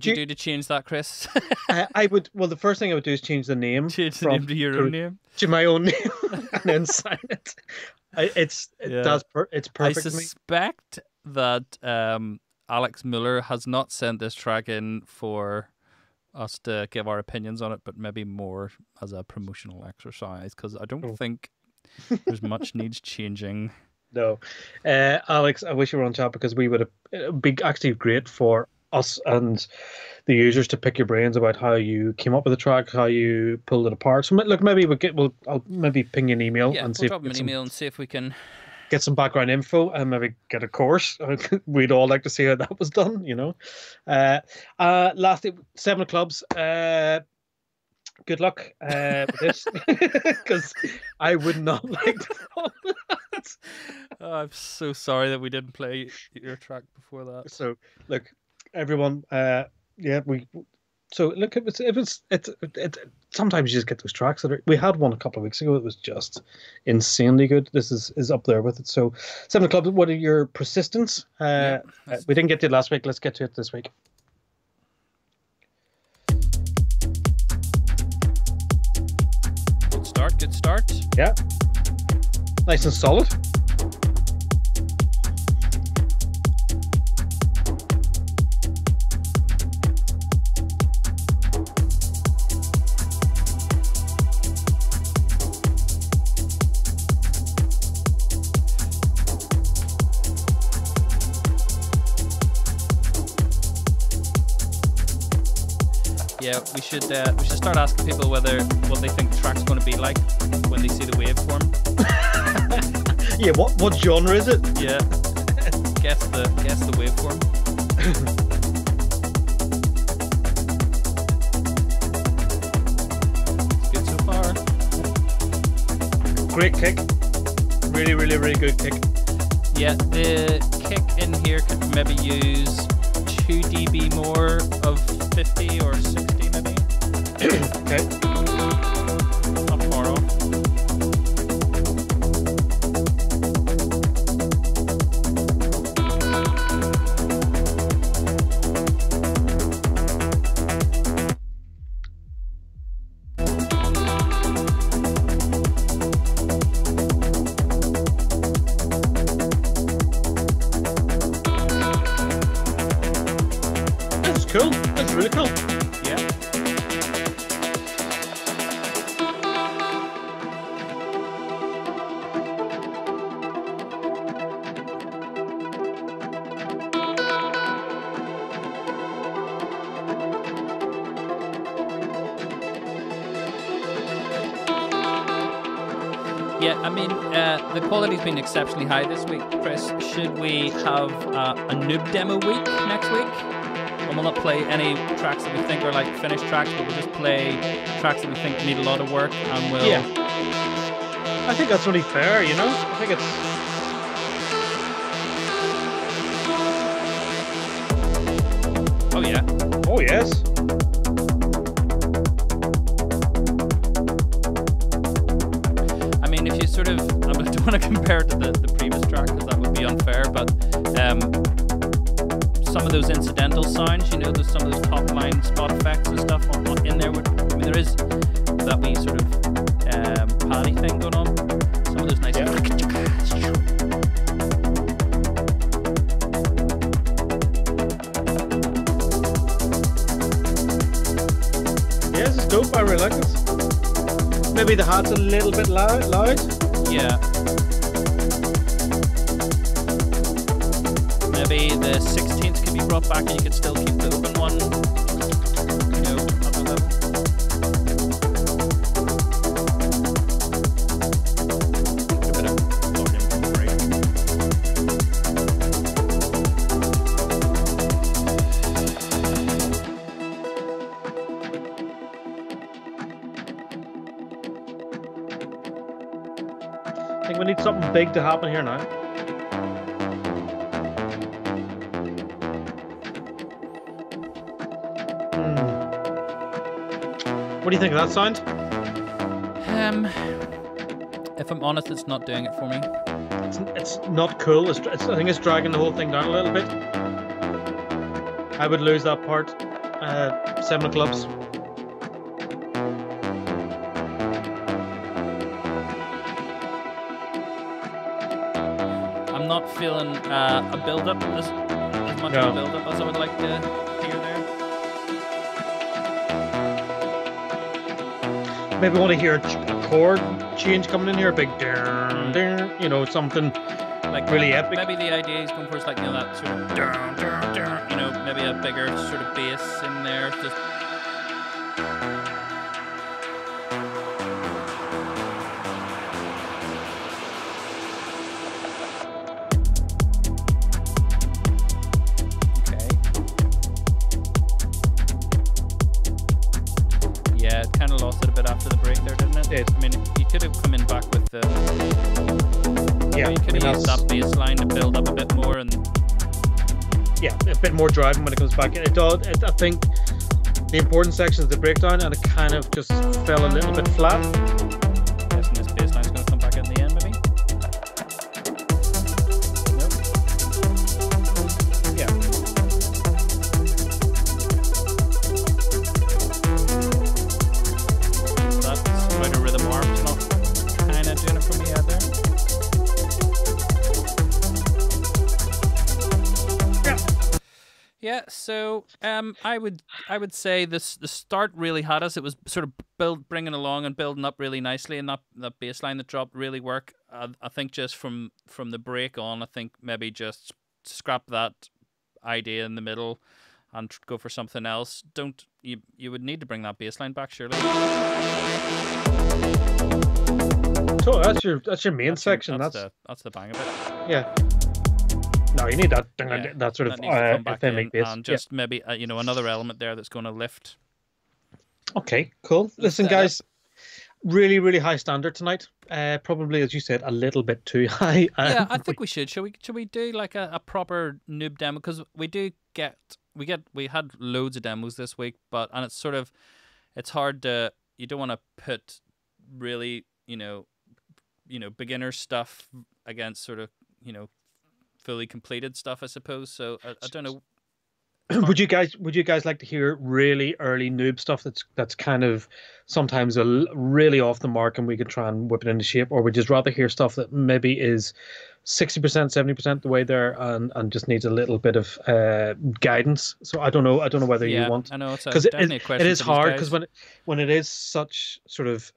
you Do to change that, Chris? I, I would, well, the first thing I would do is change the name. change the from- name to your own name. To my own name and then sign it. I, it's, it Yeah. does, per, it's I perfect to me. suspect that um, Alex Muller has not sent this track in for us to give our opinions on it, but maybe more as a promotional exercise because I don't Oh. think there's much needs changing. No, uh, Alex, I wish you were on chat because we would have it'd be actually great for us and the users to pick your brains about how you came up with the track, how you pulled it apart. So look, maybe we'll get we'll I'll maybe ping you an email Yeah, and we'll see if drop we an some, email and see if we can. get some background info and maybe get a course. We'd all like to see how that was done, you know. Uh, uh, lastly, seven clubs. Uh, good luck uh, with this because I would not like to. Oh, I'm so sorry that we didn't play your track before that. So look, everyone. Uh, yeah, we. So look, if it's if it's it's it, it, sometimes you just get those tracks that are. We had one a couple of weeks ago It was just insanely good. This is is up there with it. So seven club. What are your persistence? Uh, uh, that's- we didn't get to it last week. Let's get to it this week. Good start. Good start. Yeah, nice and solid. Yeah, we should uh, we should start asking people whether what they think the track's going to be like when they see the waveform. Yeah, what what genre is it? Yeah, guess the guess the waveform. Good so far. Great kick. Really, really, really good kick. Yeah, the kick in here could maybe use 2 dB more of 50 or 60 maybe. Okay. The quality's been exceptionally high this week, Chris. Should we have uh, a noob demo week next week? And we'll not play any tracks that we think are like finished tracks, but we'll just play tracks that we think need a lot of work, and we'll. Yeah. I think that's only fair, you know? I think it's. To happen here now. Hmm. What do you think of that sound? Um, if I'm honest, it's not doing it for me. It's, it's not cool. It's, it's, I think it's dragging the whole thing down a little bit. I would lose that part. Uh, seven of clubs. feeling uh, a build up as, as much of a build up as I would like to hear there. Maybe want to hear a chord change coming in here, a big down, mm. down, you know, something like really uh, epic. Maybe the idea he's going for is like you know that sort of down, down, down, you know, maybe a bigger sort of bass in there, just more driving when it comes back. It does. It, I think the important section is the breakdown, and it kind of just fell a little bit flat. Um, I would I would say this the start really had us. It was sort of build bringing along and building up really nicely, and that that baseline that dropped really worked. I, I think just from from the break on, I think maybe just scrap that idea in the middle and go for something else. Don't you you would need to bring that baseline back surely. So that's your that's your main That's your- section. That's, That's, the that's the bang of it. yeah. No, you need that Yeah, that sort of that to uh, come back authentic in bass. and Yeah. just maybe uh, you know another element there that's going to lift. Okay, cool. Listen, guys, really, really high standard tonight. Uh, probably, as you said, a little bit too high. yeah, Um, I think we should. Should we? Should we do like a, a proper noob demo? Because we do get we get we had loads of demos this week, but and it's sort of it's hard to you don't want to put really you know you know beginner stuff against sort of you know fully completed stuff. I suppose. So I, I don't know. would you guys would you guys like to hear really early noob stuff that's that's kind of sometimes a l- really off the mark and we could try and whip it into shape or would you just rather hear stuff that maybe is 60% 70% the way there and and just needs a little bit of uh guidance so i don't know i don't know whether yeah, you want I know it's a, because it, question. it is hard because when it, when it is such sort of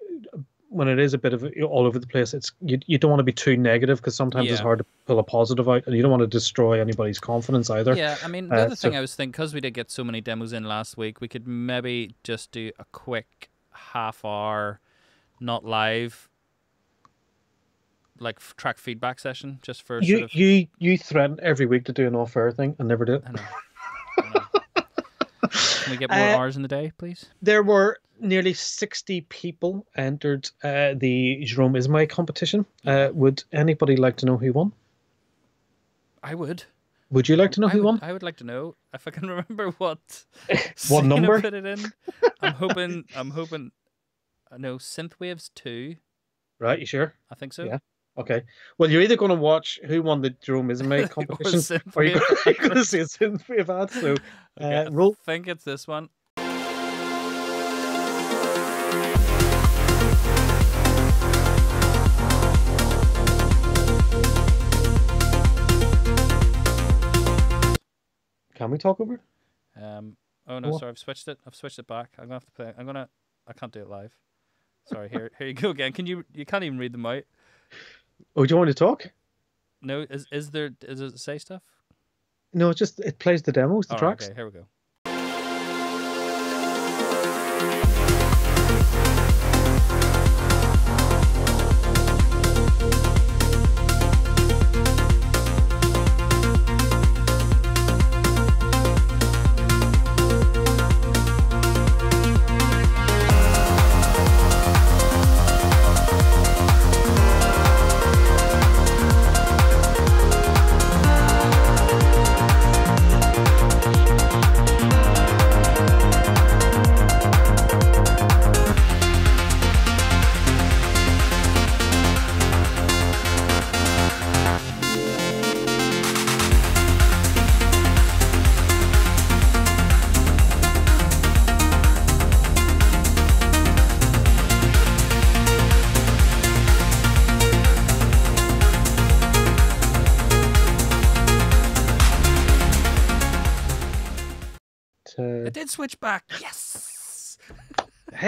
when it is a bit of all over the place it's you, you don't want to be too negative because sometimes it's hard to pull a positive out and you don't want to destroy anybody's confidence either Yeah, I mean, the Uh, other thing so- I was thinking, because we did get so many demos in last week, we could maybe just do a quick half hour, not live, like track feedback session, just for you sort of. you you threaten every week to do an off-air thing and never do it I know. I know. Can we get more Uh, hours in the day, please? there were nearly 60 people entered uh, the Jerome Isma-Ae competition. Uh, would anybody like to know who won? I would. Would you like to know I who would, won? I would like to know if I can remember what. What scene I number? Put it in. I'm hoping. I'm hoping. No, know Synthwaves two. Right, you sure? I think so. Yeah. Okay. Well, you're either going to watch who won the Jerome Isma-Ae competition or you're going to see a Synthwave ad. So, Okay, uh, I think it's this one. Can we talk over? Um. Oh no, What? sorry. I've switched it. I've switched it back. I'm gonna have to play. I'm gonna. I can't do it live. Sorry. Here. Here you go again. Can you? You can't even read them out. Oh, do you want to talk? No. Is is there? Does it say stuff? No, it's just it plays the demos, the Oh, tracks. Okay. Here we go.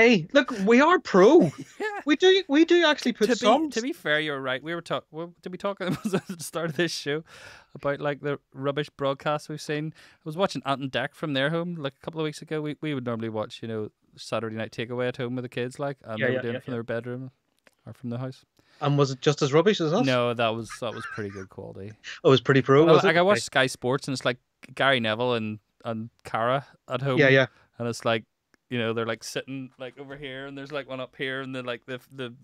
Hey, look, we are pro. We do we do actually put to some. be to be fair, you're right. We were talking. Well, did we talk at the start of this show about like the rubbish broadcasts we've seen? I was watching Ant and Dec from their home like a couple of weeks ago. We we would normally watch, you know, Saturday night takeaway at home with the kids, like, and Yeah, they were yeah, doing yeah, it from yeah. their bedroom or from the house. and was it just as rubbish as us? No, that was that was pretty good quality. Oh, it was pretty pro. Well, Was like it? I watched Sky Sports and it's like Gary Neville and and Carra at home. Yeah, yeah. And it's like, you know, they're like sitting like over here, and there's like one up here, and then like the the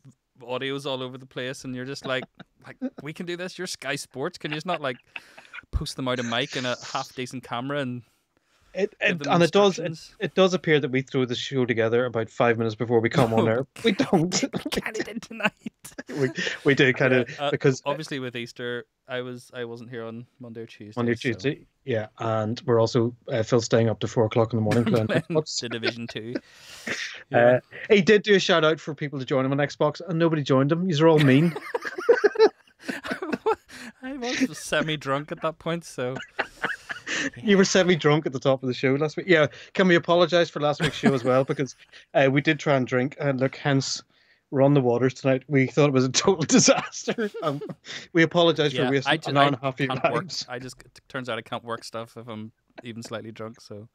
audio's all over the place, and you're just like, like we can do this. You're Sky Sports. Can you just not like post them out a mic and a half decent camera and It, it, and it does it, it does appear that we throw the show together about five minutes before we come on air. We don't. kind of did tonight. we, we do kind of Uh, because obviously with Easter, I was I wasn't here on Monday or Tuesday. on your so- Tuesday, yeah, and we're also uh, Phil staying up to four o'clock in the morning playing playing Xbox. the Division Two. Uh, he did do a shout out for people to join him on Xbox, and nobody joined him. These are all mean. I was semi drunk at that point, so you were semi drunk at the top of the show last week. Yeah, can we apologise for last week's show as well because uh, we did try and drink, and look, hence we're on the waters tonight. We thought it was a total disaster. Um, we apologise yeah, for wasting I, an hour and a half of your lives. I just it turns out I can't work stuff if I'm even slightly drunk. So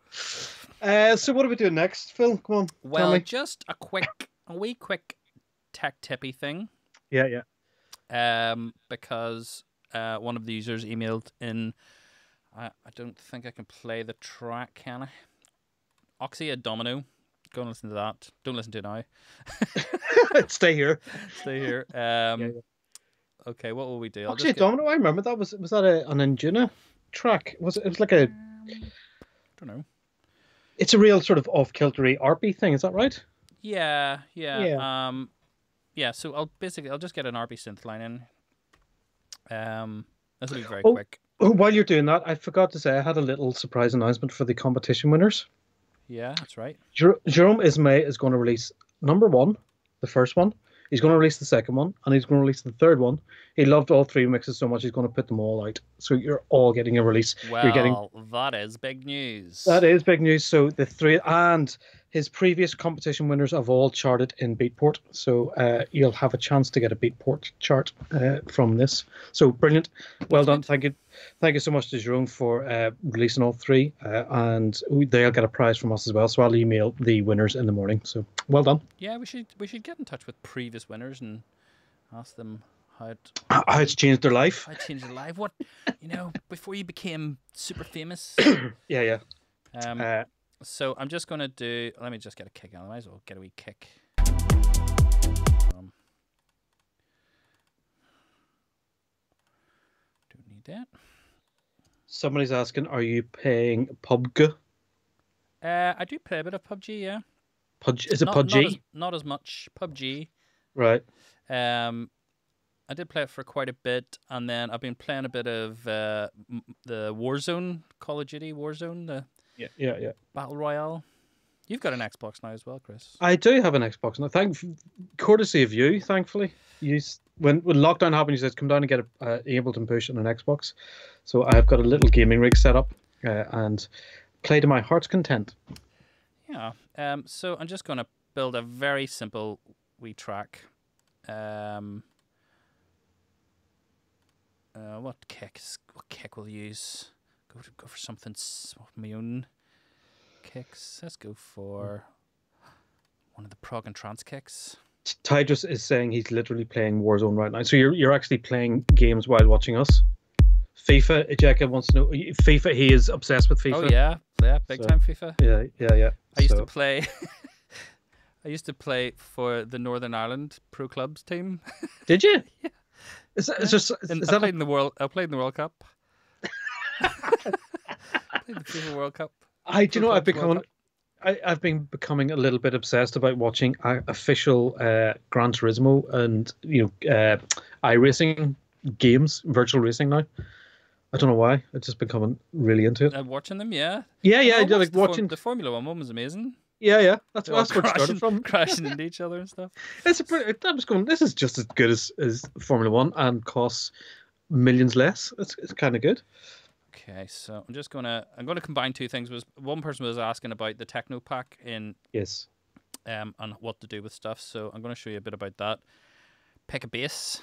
Uh, so what are we doing next, Phil? Come on, well, just a quick, a wee quick tech tippy thing. Yeah, yeah. um, because uh, one of the users emailed in. I, I don't think I can play the track, can I? Oxia Domino. Go and listen to that. Don't listen to it now. Stay here. Stay here. Um, yeah. Okay, what will we do? I'll Actually, just get- Domino, I remember that was was that a, an Anjuna track? Was it? It was like a. don't know. It's a real sort of off kiltery RP thing. Is that right? Yeah, yeah, Yeah. Um, yeah. So I'll basically I'll just get an RP synth line in. Um, this will be very Oh. quick. Oh, while you're doing that, I forgot to say I had a little surprise announcement for the competition winners. Yeah, that's right. Jer- Jerome Isma-Ae is going to release number one, the first one. He's going to release the second one, and he's going to release the third one. He loved all three mixes so much he's going to put them all out. So you're all getting a release. Well, you're getting that is big news. that is big news. So the three and his previous competition winners have all charted in Beatport. So uh, you'll have a chance to get a Beatport chart uh, from this. So brilliant. Well done. Thank you. Thank you so much to Jerome for uh, releasing all three. Uh, and they'll get a prize from us as well. So I'll email the winners in the morning. So well done. Yeah, we should we should get in touch with previous winners and ask them how it How it's changed their life. how it changed their life. What you know before you became super famous. Yeah, yeah. Um, Uh, so I'm just gonna do. Let me just get a kick on. I might as well get a wee kick. Um, don't need that. somebody's asking, are you paying PUBG? Uh, I do play a bit of PUBG. Yeah. PUBG is it not, PUBG? Not as, not as much PUBG. Right. Um, I did play it for quite a bit, and then I've been playing a bit of uh, the Warzone, Call of Duty Warzone, the Yeah, yeah, yeah. battle royale. You've got an Xbox now as well, Chris. I do have an Xbox now. Thank, courtesy of you, thankfully. You when when lockdown happened, you said come down and get a uh, Ableton push on an Xbox. So I've got a little gaming rig set up uh, and play to my heart's content. Yeah. Um. So I'm just gonna build a very simple wee track. Um. Uh, what kicks? What kick will use? Go to, go for something s- my own kicks. Let's go for one of the prog and trance kicks. Tidris is saying he's literally playing Warzone right now. So you're you're actually playing games while watching us. FIFA, Ejeca wants to know. FIFA, he is obsessed with FIFA. Oh yeah, yeah, big So- time FIFA. yeah, yeah, yeah. I used to play. I used to play for the Northern Ireland Pro Clubs team. Did you? Yeah. Is that, is there is And I that played a, in the world. I played in the World Cup. Played the FIFA World Cup. I do you know Pro I've become I, I've been becoming a little bit obsessed about watching uh, official uh, Gran Turismo and you know uh, iRacing games, virtual racing now. I don't know why. I've just becoming really into it. Uh, watching them, yeah. Yeah, yeah, I I do, like the Form- watching. the Formula One one was amazing. Yeah, yeah. That's, that's where it started from. crashing into each other and stuff. It's a pretty, I was going. This is just as good as, as Formula One and costs millions less. It's it's kind of good. Okay, so I'm just gonna I'm gonna combine two things. Was one person was asking about the techno pack in Yes. um, and what to do with stuff. So I'm going to show you a bit about that. Pick a bass.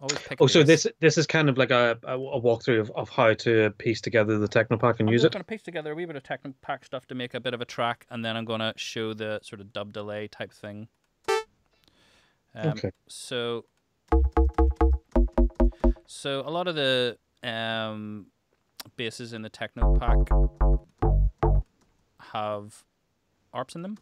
Always pick. A Oh, so this this is kind of like a, a, a walkthrough of, of how to piece together the techno pack and I'm use it. going to piece together a wee bit of techno pack stuff to make a bit of a track, and then I'm going to show the sort of dub delay type thing. Um, Okay. So, so a lot of the um, basses in the techno pack have arps in them.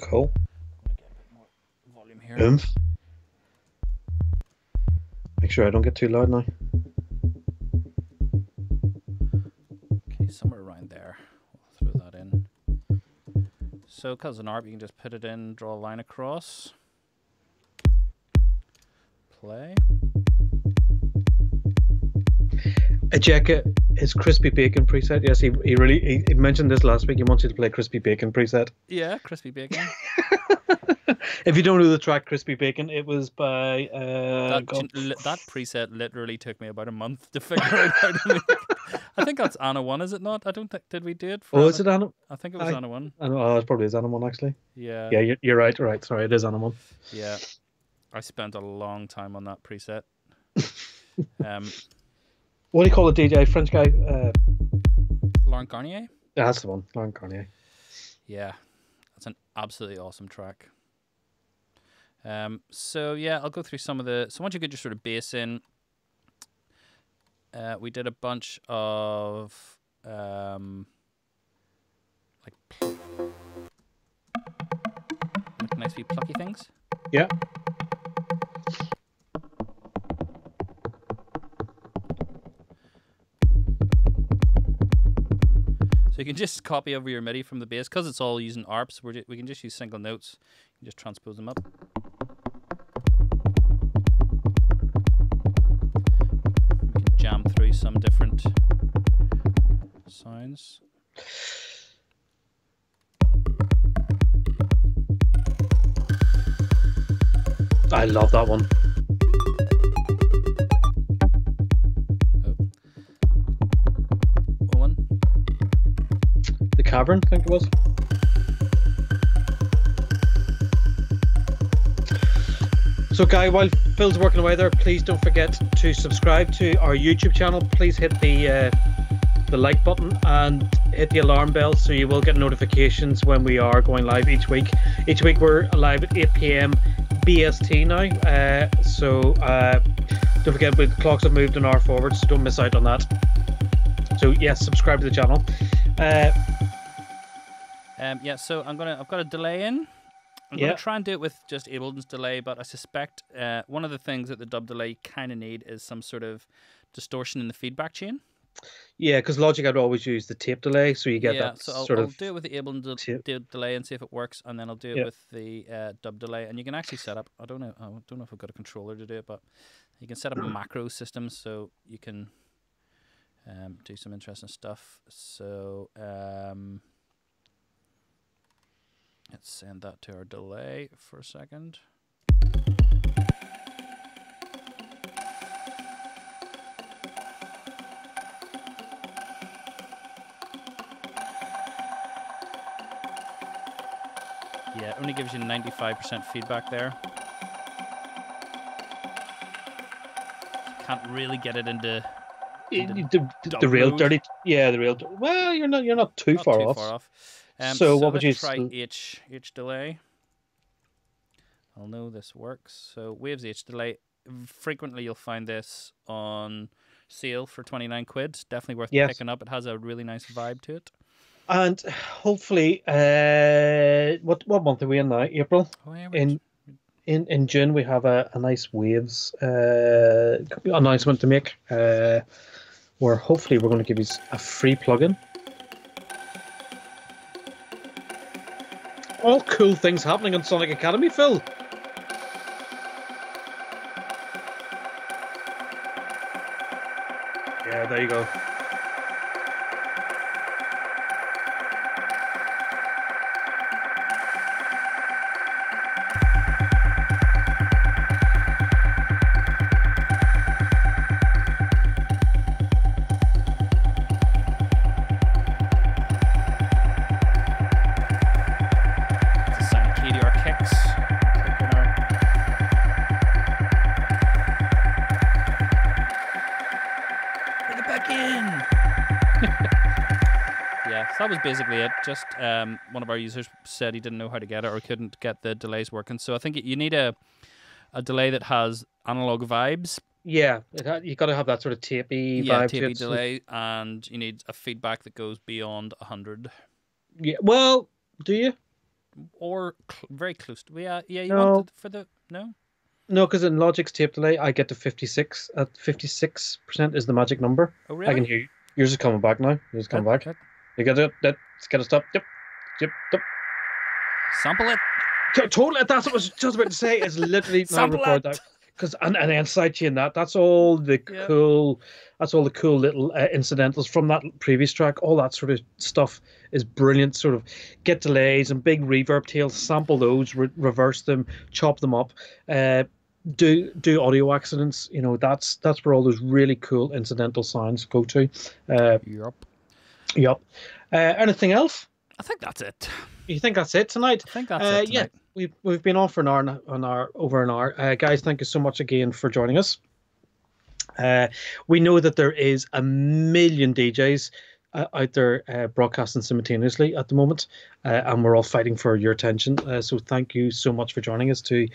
Cool. I'm gonna get a bit more volume here. Oomph. Make sure I don't get too loud now. Okay, somewhere around there. We'll throw that in. So, because an ARP, you can just put it in, draw a line across. Play. Ejeca his crispy bacon preset. Yes, he, he really he, he mentioned this last week. He wants you to play crispy bacon preset. Yeah, crispy bacon. If you don't know the track crispy bacon, it was by uh, that, li- that preset literally took me about a month to figure out how to make. I think that's ANA one, is it not? I don't think did we do it? For oh, is it ANA? ANA? I think it was I- ANA one. I know, oh, it probably is ANA one actually. Yeah, Yeah, you're, you're right. Right, sorry, it is ANA one. yeah. I spent a long time on that preset. um, What do you call the DJ French guy? Uh, Laurent Garnier. that's the one, Laurent Garnier. Yeah, that's an absolutely awesome track. Um, so yeah, I'll go through some of the. So once you get your sort of bass in, uh, we did a bunch of um, like like nice wee plucky things. Yeah. So you can just copy over your MIDI from the bass because it's all using ARPs. We're we can just use single notes. You just transpose them up. We can jam through some different sounds. I love that. One. Cavern, I think it was. So, Guy, while Phil's working away there, please don't forget to subscribe to our YouTube channel. Please hit the uh, the like button and hit the alarm bell so you will get notifications when we are going live each week. Each week we're live at 8 p.m. BST now. Uh, so uh, don't forget, the clocks have moved an hour forward, so don't miss out on that. So yes, subscribe to the channel. Uh, Um, yeah, so I'm gonna I've got a delay in. I'm Yeah. gonna try and do it with just Ableton's delay, but I suspect uh, one of the things that the dub delay kind of need is some sort of distortion in the feedback chain. yeah, because Logic I'd always use the tape delay, so you get yeah, that so I'll, sort I'll of. do it with the Ableton tape. de- delay and see if it works, and then I'll do it Yeah. with the uh, dub delay, and you can actually set up. I don't know. I don't know if I've got a controller to do it, but you can set up a macro systems so you can um, do some interesting stuff. So um, let's send that to our delay for a second. Yeah, it only gives you 95% feedback there. Can't really get it into the, into the, the, the real dirty, yeah, the real. Well, you're not you're not too not far too off. far off. Um, So what would you try s- H H delay? I'll know this works. So waves H delay. Frequently, you'll find this on sale for twenty nine quid. Definitely worth Yes. picking up. It has a really nice vibe to it. And hopefully, uh, what what month are we in now? April. Oh, yeah, In in in June we have a, a nice waves uh, announcement to make. Uh, where hopefully we're going to give you a free plugin. All cool things happening on Sonic Academy, Phil. Yeah, there you go. Just um, one of our users said he didn't know how to get it or couldn't get the delays working. So I think you need a a delay that has analog vibes. Yeah, you got to have that sort of tapey yeah, vibe to tapey delay, and you need a feedback that goes beyond hundred Yeah, well, do you? or cl- very close to. Yeah, yeah. You No. want it for the no? No, because in Logic's tape delay, I get to 56. At 56% is the magic number. Oh really? I can hear you. Yours is coming back now. Yours is coming back. You got it. That, got to stop. Yep. Yep. Yep. Sample it. To- Totally. That's what I was just about to say. It's literally not record that. Because and, and then sidechain that. That's all the Yeah. cool. That's all the cool little uh, incidentals from that previous track. All that sort of stuff is brilliant. Sort of get delays and big reverb tails. Sample those, re- reverse them, chop them up. Uh, do do audio accidents. You know that's that's where all those really cool incidental sounds go to. Uh, Yep. Yep. Uh, anything else? I think that's it. You think that's it tonight? I think that's Uh, it. yeah, we've we've been on for an hour, and- an hour over an hour, uh, guys. Thank you so much again for joining us. Uh, we know that there is a million DJs uh, out there uh, broadcasting simultaneously at the moment, uh, and we're all fighting for your attention. Uh, so thank you so much for joining us. To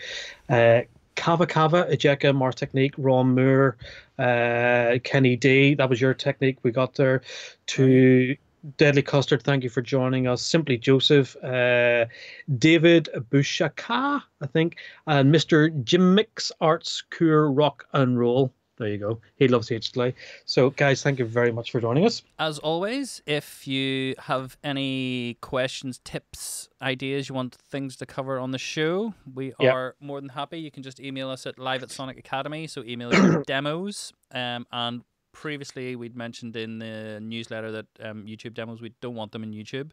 uh, Kava Kava, Ejeca, Mars Technique, Ron Moore, uh, Kenny D. That was your technique. We got there. To Deadly Custard, thank you for joining us. Simply Joseph, uh, David Bushaka, I think, and Mr. Jim Mix Arts Cure Rock and Roll. There you go. He loves H delay. So, guys, thank you very much for joining us. As always, if you have any questions, tips, ideas, you want things to cover on the show, we Yep. are more than happy. You can just email us at live at Sonic Academy. So email us demos. Um, and previously, we'd mentioned in the newsletter that um, YouTube demos, we don't want them in YouTube.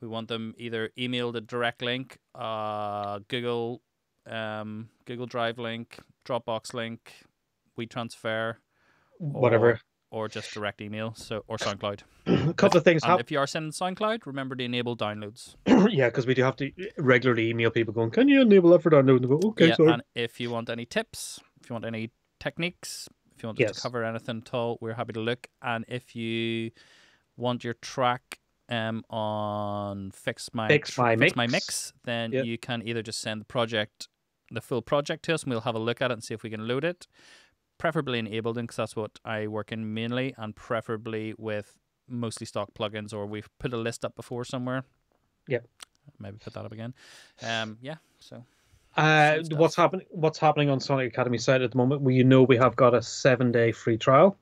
We want them either emailed a direct link, uh, Google, um, Google Drive link, Dropbox link, WeTransfer, Whatever. or just direct email. So or SoundCloud. A couple of things if you are sending SoundCloud, remember to enable downloads. yeah, because we do have to regularly email people going, Can you enable that for download? And go, Okay, yeah, sorry. and if you want any tips, if you want any techniques, if you want Yes. to cover anything at all, we're happy to look. And if you want your track um on Fix My Fix My Fix My Mix. Mix, then Yep. you can either just send the project, the full project to us, and we'll have a look at it and see if we can load it. Preferably in Ableton, because that's what I work in mainly, and preferably with mostly stock plugins, or we've put a list up before somewhere. Yep. Maybe put that up again. Um, yeah. So Uh, what's happening? What's happening on Sonic Academy site at the moment? Well, you know we have got a seven-day free trial.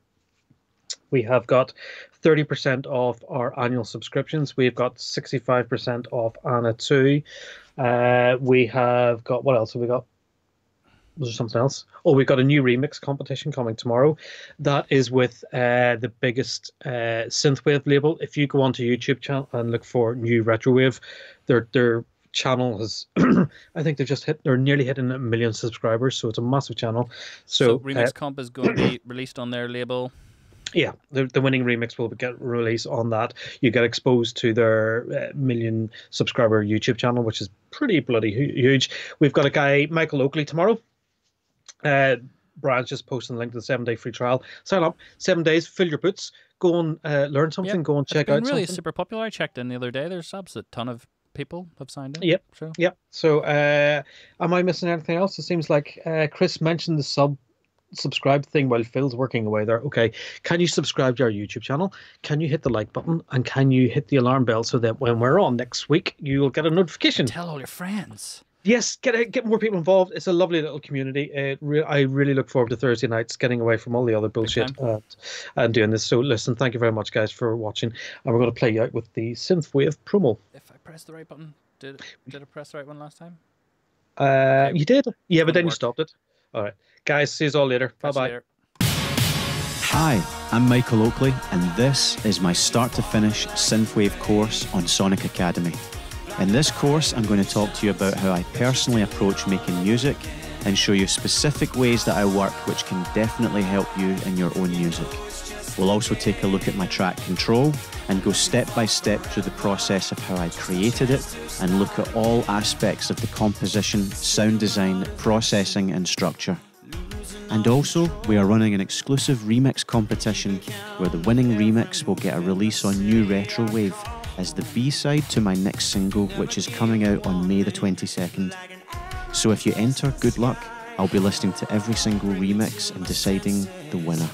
We have got thirty percent off our annual subscriptions. We've got sixty-five percent off ANA Two. Uh, we have got what else have we got? Was there something else? Oh, we've got a new remix competition coming tomorrow. That is with uh, the biggest uh, synthwave label. If you go onto YouTube channel and look for new retrowave, their their channel has I think they've just hit they're nearly hitting a million subscribers, so it's a massive channel. So, So, Remix uh, Comp is going to be released on their label. yeah, the, the winning remix will get released on that. You get exposed to their uh, million subscriber YouTube channel, which is pretty bloody hu- huge. We've got a guy, Michael Oakley, tomorrow. Uh, Brian's just posting the link to the seven day free trial. Sign up, seven days, fill your boots, go and uh, learn something, Yeah, go and It's check been out really something. super popular. I checked in the other day. There's absolute ton of people have signed in. Yep. So Yep. So, uh, am I missing anything else? It seems like uh, Chris mentioned the sub subscribe thing while Phil's working away there. Okay. Can you subscribe to our YouTube channel? Can you hit the like button? And can you hit the alarm bell so that when we're on next week, you will get a notification? tell all your friends. Yes, get get more people involved. It's a lovely little community. It re- I really look forward to Thursday nights, getting away from all the other bullshit and, and doing this. So, listen, thank you very much, guys, for watching. And we're going to play you out with the synthwave promo. If I press the right button, did did I press the right one last time? Uh, you did, yeah, but gonna then you stopped it. All right, guys, see you all later. Bye bye. Hi, I'm Michael Oakley, and this is my start to finish synthwave course on Sonic Academy. In this course, I'm going to talk to you about how I personally approach making music and show you specific ways that I work which can definitely help you in your own music. We'll also take a look at my track control and go step by step through the process of how I created it and look at all aspects of the composition, sound design, processing, and structure. And also, we are running an exclusive remix competition where the winning remix will get a release on New Retro Wave, as the B side to my next single, which is coming out on May the 22nd. So if you enter, good luck. I'll be listening to every single remix and deciding the winner.